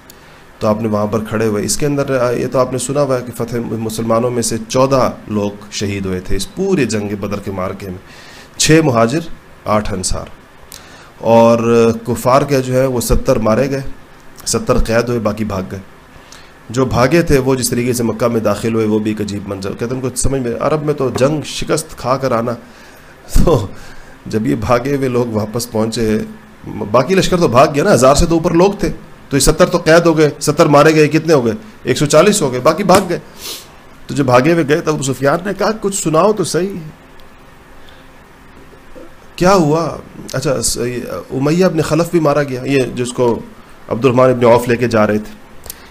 [SPEAKER 1] تو آپ نے وہاں پر کھڑے ہوئے۔ اس کے اندر یہ تو آپ نے سنا ہوا ہے کہ فتح مسلمانوں میں سے چودہ لوگ شہید ہوئے تھے اس پورے جنگ بدر کے مارکے میں۔ چھ مہاجر، آٹھ انصار۔ اور کفار کے جو ہے وہ ستر مارے گئے، ستر قید ہوئے، باقی بھاگ گئے۔ جو بھاگے تھے، وہ جس طریقے سے مکہ میں داخل ہوئے، وہ بھی ایک عجیب منظر۔ کہتے ہیں، ان کو سمجھ میں، عرب میں تو جنگ شکست کھا کر آنا۔ تو جب یہ بھاگے ہوئے لوگ واپس پہنچے، باقی لشکر تو بھاگ گیا نا، ہزار سے تو اوپر لوگ تھے۔ تو یہ ستر تو قید ہو گئے، ستر مارے گئے، کتنے ہو گئے؟ ایک سو چالیس ہو گئے، باقی بھاگ گئے۔ تو جب بھاگے ہوئے گئے، تب سفیان نے کہا، کچھ سناؤ تو صحیح۔ کیا ہوا؟ اچھا امیہ ابن خلف بھی مارا گیا، یہ جس کو عبد الرحمٰن ابن عوف لے کے جا رہے تھے۔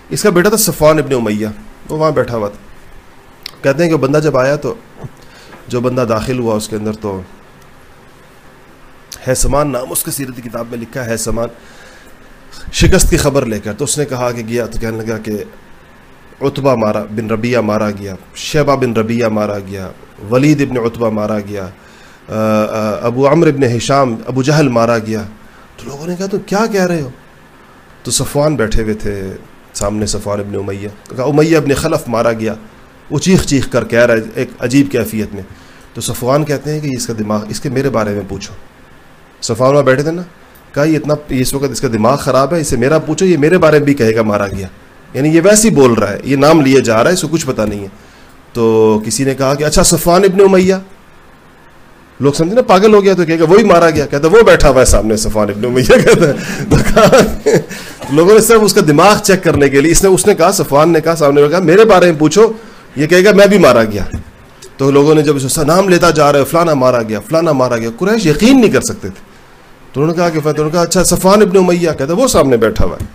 [SPEAKER 1] اس کا بیٹا تھا صفوان ابن امیہ، وہ وہاں بیٹھا ہوا تھا۔ کہتے ہیں کہ بندہ جب آیا تو جو بندہ داخل ہوا اس کے اندر تو ہے سمان، نام اس کے سیرت کتاب میں لکھا ہے سمان۔ شکست کی خبر لے کر تو اس نے کہا کہ گیا تو کہنے لگا کہ اتبا مارا بن ربیہ مارا گیا، شیبہ بن ربیہ مارا گیا، ولید ابن اتبا مارا گیا ابو عمر ابن حشام ابو جہل مارا گیا۔ تو لوگوں نے کہا تو کیا کہہ رہے ہو؟ تو صفوان بیٹھے ہوئے تھے سامنے صفوان ابن امیہ کہا امیہ ابن خلف مارا گیا۔ وہ چیخ چیخ کر کہہ رہا ہے ایک عجیب کیفیت میں۔ تو صفوان کہتے ہیں کہ اس کا دماغ، اس کے میرے بارے میں پوچھو۔ صفوان بیٹھے تھے نا؟ کہا، یہ اتنا اس وقت اس کا دماغ خراب ہے، اسے میرا پوچھو، یہ میرے بارے میں بھی کہے گا، مارا گیا۔ یعنی یہ ویسے ہی بول رہا ہے، یہ نام لیے جا رہا ہے، اس کو کچھ پتا نہیں ہے۔ تو کسی نے کہا کہ اچھا صفان ابن امیہ۔ لوگ سمجھے نا، پاگل ہو گیا تو کہے گا، وہی مارا گیا۔ کہتا وہ بیٹھا ہوا ہے سامنے صفان ابن امیہ۔ کہتا ہے لوگوں نے صرف اس کا دماغ چیک کرنے کے لیے، اس نے اس نے کہا صفان نے کہا، سامنے کہا، میرے بارے میں پوچھو، یہ کہے گا، میں بھی مارا گیا۔ تو لوگوں نے جب اس نام لیتا جا رہا ہے، فلانا مارا گیا، فلانا مارا گیا۔ قریش یقین نہیں کر سکتے تھے۔ تو انہوں نے کہا کہ انہوں نے کہا اچھا صفان ابن امیہ کہتا وہ سامنے بیٹھا ہوا ہے۔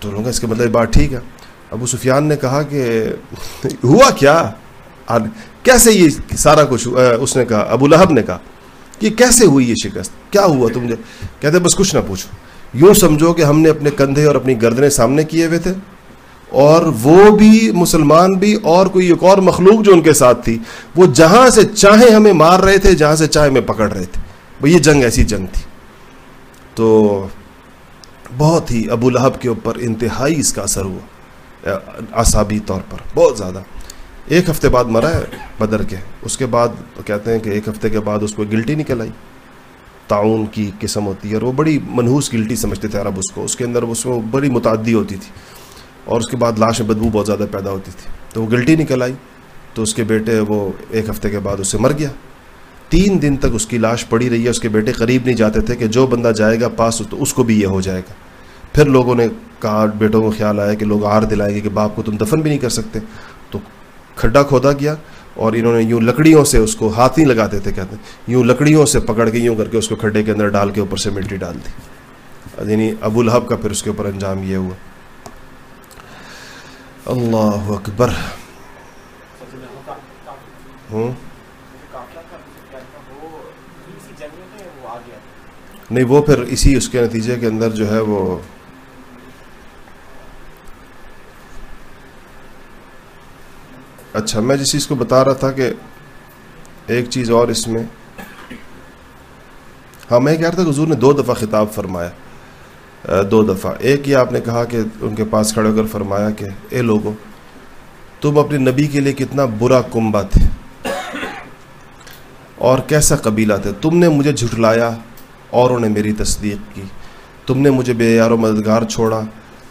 [SPEAKER 1] تو انہوں نے کہا، اس کے مطلب بات ٹھیک ہے۔ ابو سفیان نے کہا کہ ہوا کیا؟ کیسے یہ سارا کچھ اس نے کہا، ابو لہب نے کہا کہ کیسے ہوئی یہ شکست؟ کیا ہوا؟ تم کہتے بس کچھ نہ پوچھو۔ یوں سمجھو کہ ہم نے اپنے کندھے اور اپنی گردنیں سامنے کیے ہوئے تھے اور وہ بھی مسلمان بھی اور کوئی ایک اور مخلوق جو ان کے ساتھ تھی، وہ جہاں سے چاہے ہمیں مار رہے تھے، جہاں سے چاہے ہمیں پکڑ رہے تھے۔ وہ یہ جنگ ایسی جنگ تھی۔ تو بہت ہی ابو لہب کے اوپر انتہائی اس کا اثر ہوا، اعصابی طور پر، بہت زیادہ۔ ایک ہفتے بعد مرا ہے بدر کے، اس کے بعد کہتے ہیں کہ ایک ہفتے کے بعد اس کو گلٹی نکل آئی۔ تعاون کی قسم ہوتی ہے اور وہ بڑی منحوس گلٹی سمجھتے تھے عرب اس کو، اس کے اندر اس میں بڑی متعدی ہوتی تھی۔ اور اس کے بعد لاش میں بدبو بہت زیادہ پیدا ہوتی تھی۔ تو وہ گلٹی نکل آئی، تو اس کے بیٹے وہ ایک ہفتے کے بعد اس سے مر گیا۔ تین دن تک اس کی لاش پڑی رہی ہے، اس کے بیٹے قریب نہیں جاتے تھے کہ جو بندہ جائے گا پاس تو اس کو بھی یہ ہو جائے گا۔ پھر لوگوں نے کہا، بیٹوں کو خیال آیا کہ لوگ آر دلائیں گے کہ باپ کو تم دفن بھی نہیں کر سکتے۔ تو کھڈا کھودا گیا اور انہوں نے یوں لکڑیوں سے اس کو ہاتھ نہیں لگاتے تھے، کہتے ہیں، یوں لکڑیوں سے پکڑ کے یوں کر کے اس کو کھڈے کے اندر ڈال کے اوپر سے ملٹی ڈال دی۔ یعنی ابو الحب کا پھر اس کے اوپر انجام یہ ہوا۔ اللہ اکبر۔ ہوں؟ نہیں، وہ پھر اسی اس کے نتیجے کے اندر جو ہے وہ اچھا میں جس چیز کو بتا رہا تھا کہ ایک چیز اور اس میں۔ ہاں میں کہہ رہا تھا کہ حضور نے دو دفعہ خطاب فرمایا۔ دو دفعہ۔ ایک یہ آپ نے کہا کہ ان کے پاس کھڑے ہو کر فرمایا کہ اے لوگوں، تم اپنے نبی کے لیے کتنا برا کمبا تھے اور کیسا قبیلہ تھے۔ تم نے مجھے جھٹلایا اوروں نے میری تصدیق کی۔ تم نے مجھے بے یار و مددگار چھوڑا،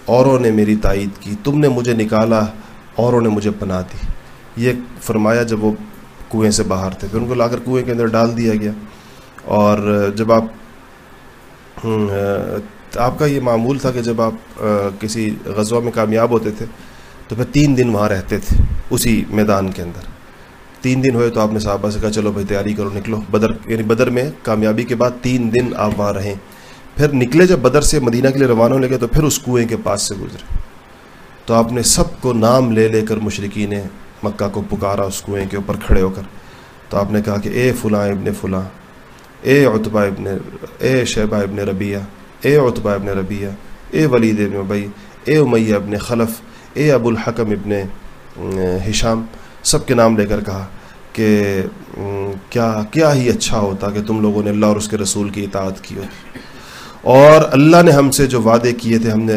[SPEAKER 1] اوروں نے میری تائید کی۔ تم نے مجھے نکالا، اوروں نے مجھے پناہ دی۔ یہ فرمایا جب وہ کنویں سے باہر تھے۔ پھر ان کو لا کر کنویں کے اندر ڈال دیا گیا۔ اور جب آپ آپ کا یہ معمول تھا کہ جب آپ کسی غزوہ میں کامیاب ہوتے تھے تو پھر تین دن وہاں رہتے تھے، اسی میدان کے اندر۔ تین دن ہوئے تو آپ نے صحابہ سے کہا، چلو بھائی، تیاری کرو، نکلو۔ بدر یعنی بدر میں کامیابی کے بعد تین دن آپ وہاں رہیں۔ پھر نکلے جب بدر سے مدینہ کے لیے روانہ ہونے لگے تو پھر اس کنویں کے پاس سے گزرے۔ تو آپ نے سب کو نام لے لے کر مشرقی نے مکہ کو پکارا، اس کنویں کے اوپر کھڑے ہو کر۔ تو آپ نے کہا کہ، اے فلاں ابن فلاں، اے اتبا ابن، اے شیبہ ابن ربیہ اے اتبا ابن ربیہ اے ولید ابن بئی اے امیہ ابن خلف، اے ابو الحکم ابن ہشام۔ سب کے نام لے کر کہا کہ کیا کیا ہی اچھا ہوتا کہ تم لوگوں نے اللہ اور اس کے رسول کی اطاعت کی ہوتی اور اللہ نے ہم سے جو وعدے کیے تھے، ہم نے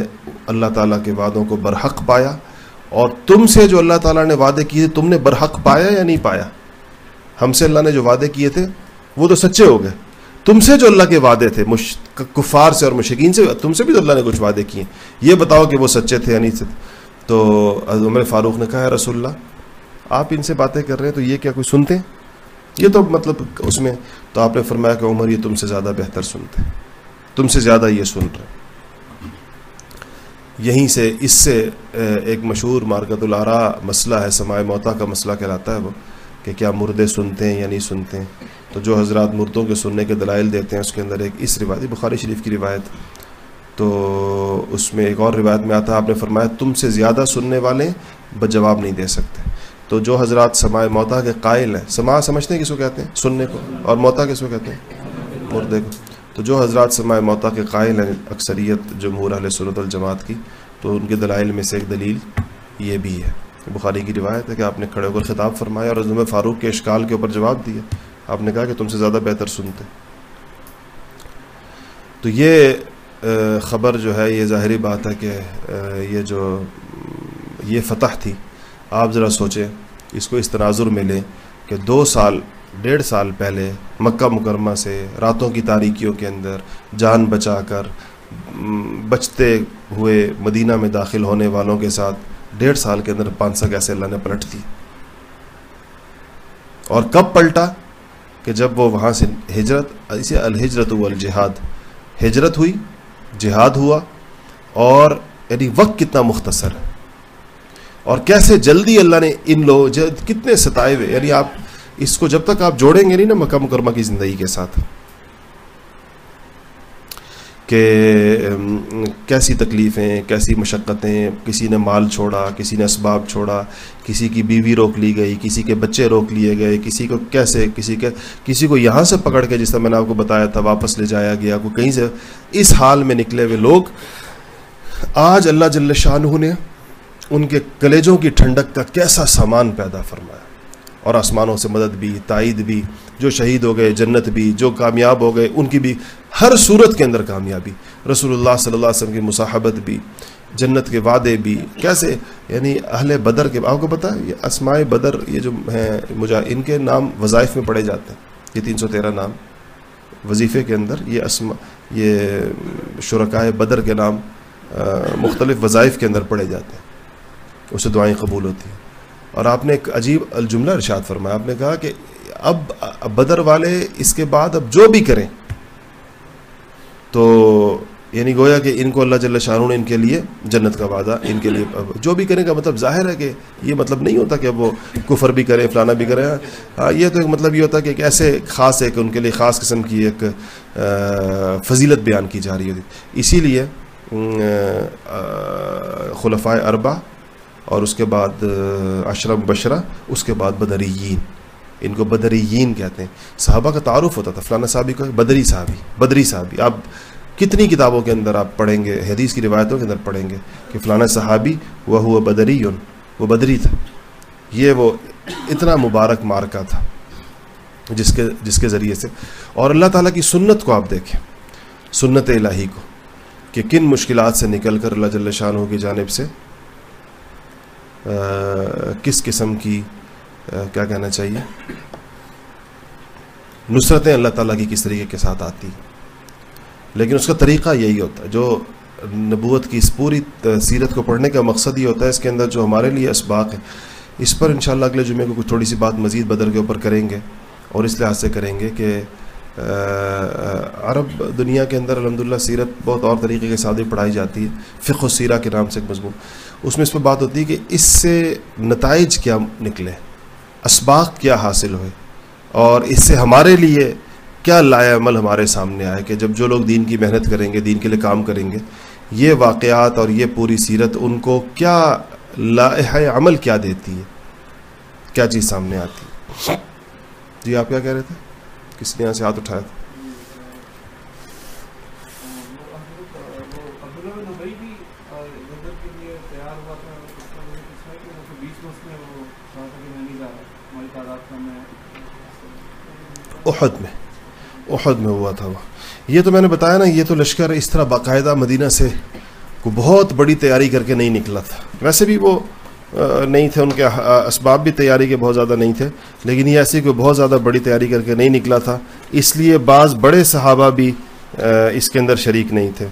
[SPEAKER 1] اللہ تعالیٰ کے وعدوں کو برحق پایا۔ اور تم سے جو اللہ تعالیٰ نے وعدے کیے تھے، تم نے برحق پایا یا نہیں پایا؟ ہم سے اللہ نے جو وعدے کیے تھے، وہ تو سچے ہو گئے۔ تم سے جو اللہ کے وعدے تھے کفار سے اور مشکین سے، تم سے بھی تو اللہ نے کچھ وعدے کیے۔ یہ بتاؤ کہ وہ سچے تھے یا نہیں تھے۔ تو عمر فاروق نے کہا ہے رسول اللہ آپ ان سے باتیں کر رہے ہیں تو یہ کیا کوئی سنتے ہیں؟ یہ تو مطلب اس میں تو آپ نے فرمایا کہ عمر یہ تم سے زیادہ بہتر سنتے ہیں۔ تم سے زیادہ یہ سن رہے یہیں سے اس سے ایک مشہور مارکت العرا مسئلہ ہے، سماع موتا کا مسئلہ کہلاتا ہے وہ، کہ کیا مردے سنتے ہیں یا نہیں سنتے ہیں۔ تو جو حضرات مردوں کے سننے کے دلائل دیتے ہیں، اس کے اندر ایک اس روایت، بخاری شریف کی روایت۔ تو اس میں ایک اور روایت میں آتا ہے، آپ نے فرمایا تم سے زیادہ سننے والے جواب نہیں دے سکتے۔ تو جو حضرات سماع موتا کے قائل ہیں، سماع سمجھتے ہیں کس کو کہتے ہیں؟ سننے کو۔ اور موتا کس کو کہتے ہیں؟ مردے کو۔ تو جو حضرات سماع موتا کے قائل ہیں، اکثریت جمہور علیہ سنت الجماعت کی، تو ان کے دلائل میں سے ایک دلیل یہ بھی ہے۔ بخاری کی روایت ہے کہ آپ نے کھڑے ہو کر خطاب فرمایا اور عظم فاروق کے اشکال کے اوپر جواب دیا۔ آپ نے کہا کہ تم سے زیادہ بہتر سنتے۔ تو یہ خبر جو ہے، یہ ظاہری بات ہے کہ یہ جو، یہ فتح تھی۔ آپ ذرا سوچیں، اس کو اس تناظر میں لیں کہ دو سال، ڈیڑھ سال پہلے مکہ مکرمہ سے راتوں کی تاریکیوں کے اندر جان بچا کر بچتے ہوئے مدینہ میں داخل ہونے والوں کے ساتھ ڈیڑھ سال کے اندر پانچ سا کیسے اللہ نے پلٹ دی؟ اور کب پلٹا کہ جب وہ وہاں سے ہجرت، اسے الحجرت والجہاد، ہجرت ہوئی، جہاد ہوا اور یعنی وقت کتنا مختصر ہے۔ اور کیسے جلدی اللہ نے ان لوگ کتنے ستائے ہوئے؟ یعنی آپ اس کو جب تک آپ جوڑیں گے نہیں نا مکہ مکرمہ کی زندگی کے ساتھ۔ کہ کیسی تکلیفیں، کیسی مشقتیں، کسی نے مال چھوڑا، کسی نے اسباب چھوڑا، کسی کی بیوی روک لی گئی، کسی کے بچے روک لیے گئے، کسی کو کیسے، کسی کے کسی کو یہاں سے پکڑ کے جس طرح میں نے آپ کو بتایا تھا، واپس لے جایا گیا کو کہیں سے اس حال میں نکلے ہوئے لوگ۔ آج اللہ جل شاہ نے ان کے کلیجوں کی ٹھنڈک کا کیسا سامان پیدا فرمایا۔ اور آسمانوں سے مدد بھی، تائید بھی، جو شہید ہو گئے، جنت بھی، جو کامیاب ہو گئے، ان کی بھی ہر صورت کے اندر کامیابی۔ رسول اللہ صلی اللہ علیہ وسلم کی مصاحبت بھی، جنت کے وعدے بھی۔ کیسے؟ یعنی اہل بدر کے، آپ کو پتہ یہ اسماء بدر، یہ جو ہیں مجھا ان کے نام وظائف میں پڑھے جاتے ہیں۔ یہ تین سو تیرہ نام۔ وظیفے کے اندر یہ اسما یہ شرکائے بدر کے نام مختلف وظائف کے اندر پڑھے جاتے ہیں۔ اسے دعائیں قبول ہوتی ہیں۔ اور آپ نے ایک عجیب الجملہ ارشاد فرمایا، آپ نے کہا کہ اب بدر والے اس کے بعد اب جو بھی کریں، تو یعنی گویا کہ ان کو اللہ جل شاہ نے ان کے لیے جنت کا وعدہ، ان کے لیے جو بھی کرنے کا مطلب ظاہر ہے کہ یہ مطلب نہیں ہوتا کہ وہ کفر بھی کرے فلانا بھی کرے ہاں یہ تو ایک مطلب یہ ہوتا کہ ایک ایسے خاص ہے کہ ان کے لیے خاص قسم کی ایک فضیلت بیان کی جا رہی ہوتی۔ اسی لیے خلفۂ اربا اور اس کے بعد اشرف بشرا اس کے بعد بدریین۔ ان کو بدریین کہتے ہیں۔ صحابہ کا تعارف ہوتا تھا فلانا صحابی کو بدری صحابی بدری صحابی۔ آپ کتنی کتابوں کے اندر آپ پڑھیں گے، حدیث کی روایتوں کے اندر پڑھیں گے کہ فلانا صحابی وہ ہوا بدری وہ بدری تھا۔ یہ وہ اتنا مبارک مارکا تھا، جس کے جس کے ذریعے سے۔ اور اللہ تعالیٰ کی سنت کو آپ دیکھیں، سنت الہی کو، کہ کن مشکلات سے نکل کر اللہ جل شاہ کی جانب سے کس قسم کی کیا کہنا چاہیے؟ نصرتیں اللہ تعالیٰ کی کس طریقے کے ساتھ آتی۔ لیکن اس کا طریقہ یہی ہوتا ہے، جو نبوت کی اس پوری سیرت کو پڑھنے کا مقصد یہ ہوتا ہے، اس کے اندر جو ہمارے لیے اسباق ہے اس پر انشاءاللہ اگلے جمعے کو کچھ تھوڑی سی بات مزید بدر کے اوپر کریں گے اور اس لحاظ سے کریں گے کہ عرب دنیا کے اندر الحمدللہ سیرت بہت اور طریقے کے ساتھ بھی پڑھائی جاتی ہے، فقہ و سیرہ کے نام سے ایک مضمون۔ اس میں اس پہ بات ہوتی ہے کہ اس سے نتائج کیا نکلے؟ اسباق کیا حاصل ہوئے؟ اور اس سے ہمارے لیے کیا لایا عمل ہمارے سامنے آئے کہ جب جو لوگ دین کی محنت کریں گے، دین کے لیے کام کریں گے، یہ واقعات اور یہ پوری سیرت ان کو کیا لائح عمل کیا دیتی ہے؟ کیا چیز سامنے آتی ہے؟ جی آپ کیا کہہ رہے تھے؟ کس نے یہاں سے ہاتھ اٹھایا تھا؟ احد میں احد میں ہوا تھا وہ۔ یہ تو میں نے بتایا نا، یہ تو لشکر اس طرح باقاعدہ مدینہ سے کو بہت بڑی تیاری کر کے نہیں نکلا تھا۔ ویسے بھی وہ نہیں تھے ان کے اسباب بھی تیاری کے بہت زیادہ نہیں تھے، لیکن یہ ایسی کوئی بہت زیادہ بڑی تیاری کر کے نہیں نکلا تھا۔ اس لیے بعض بڑے صحابہ بھی اس کے اندر شریک نہیں تھے۔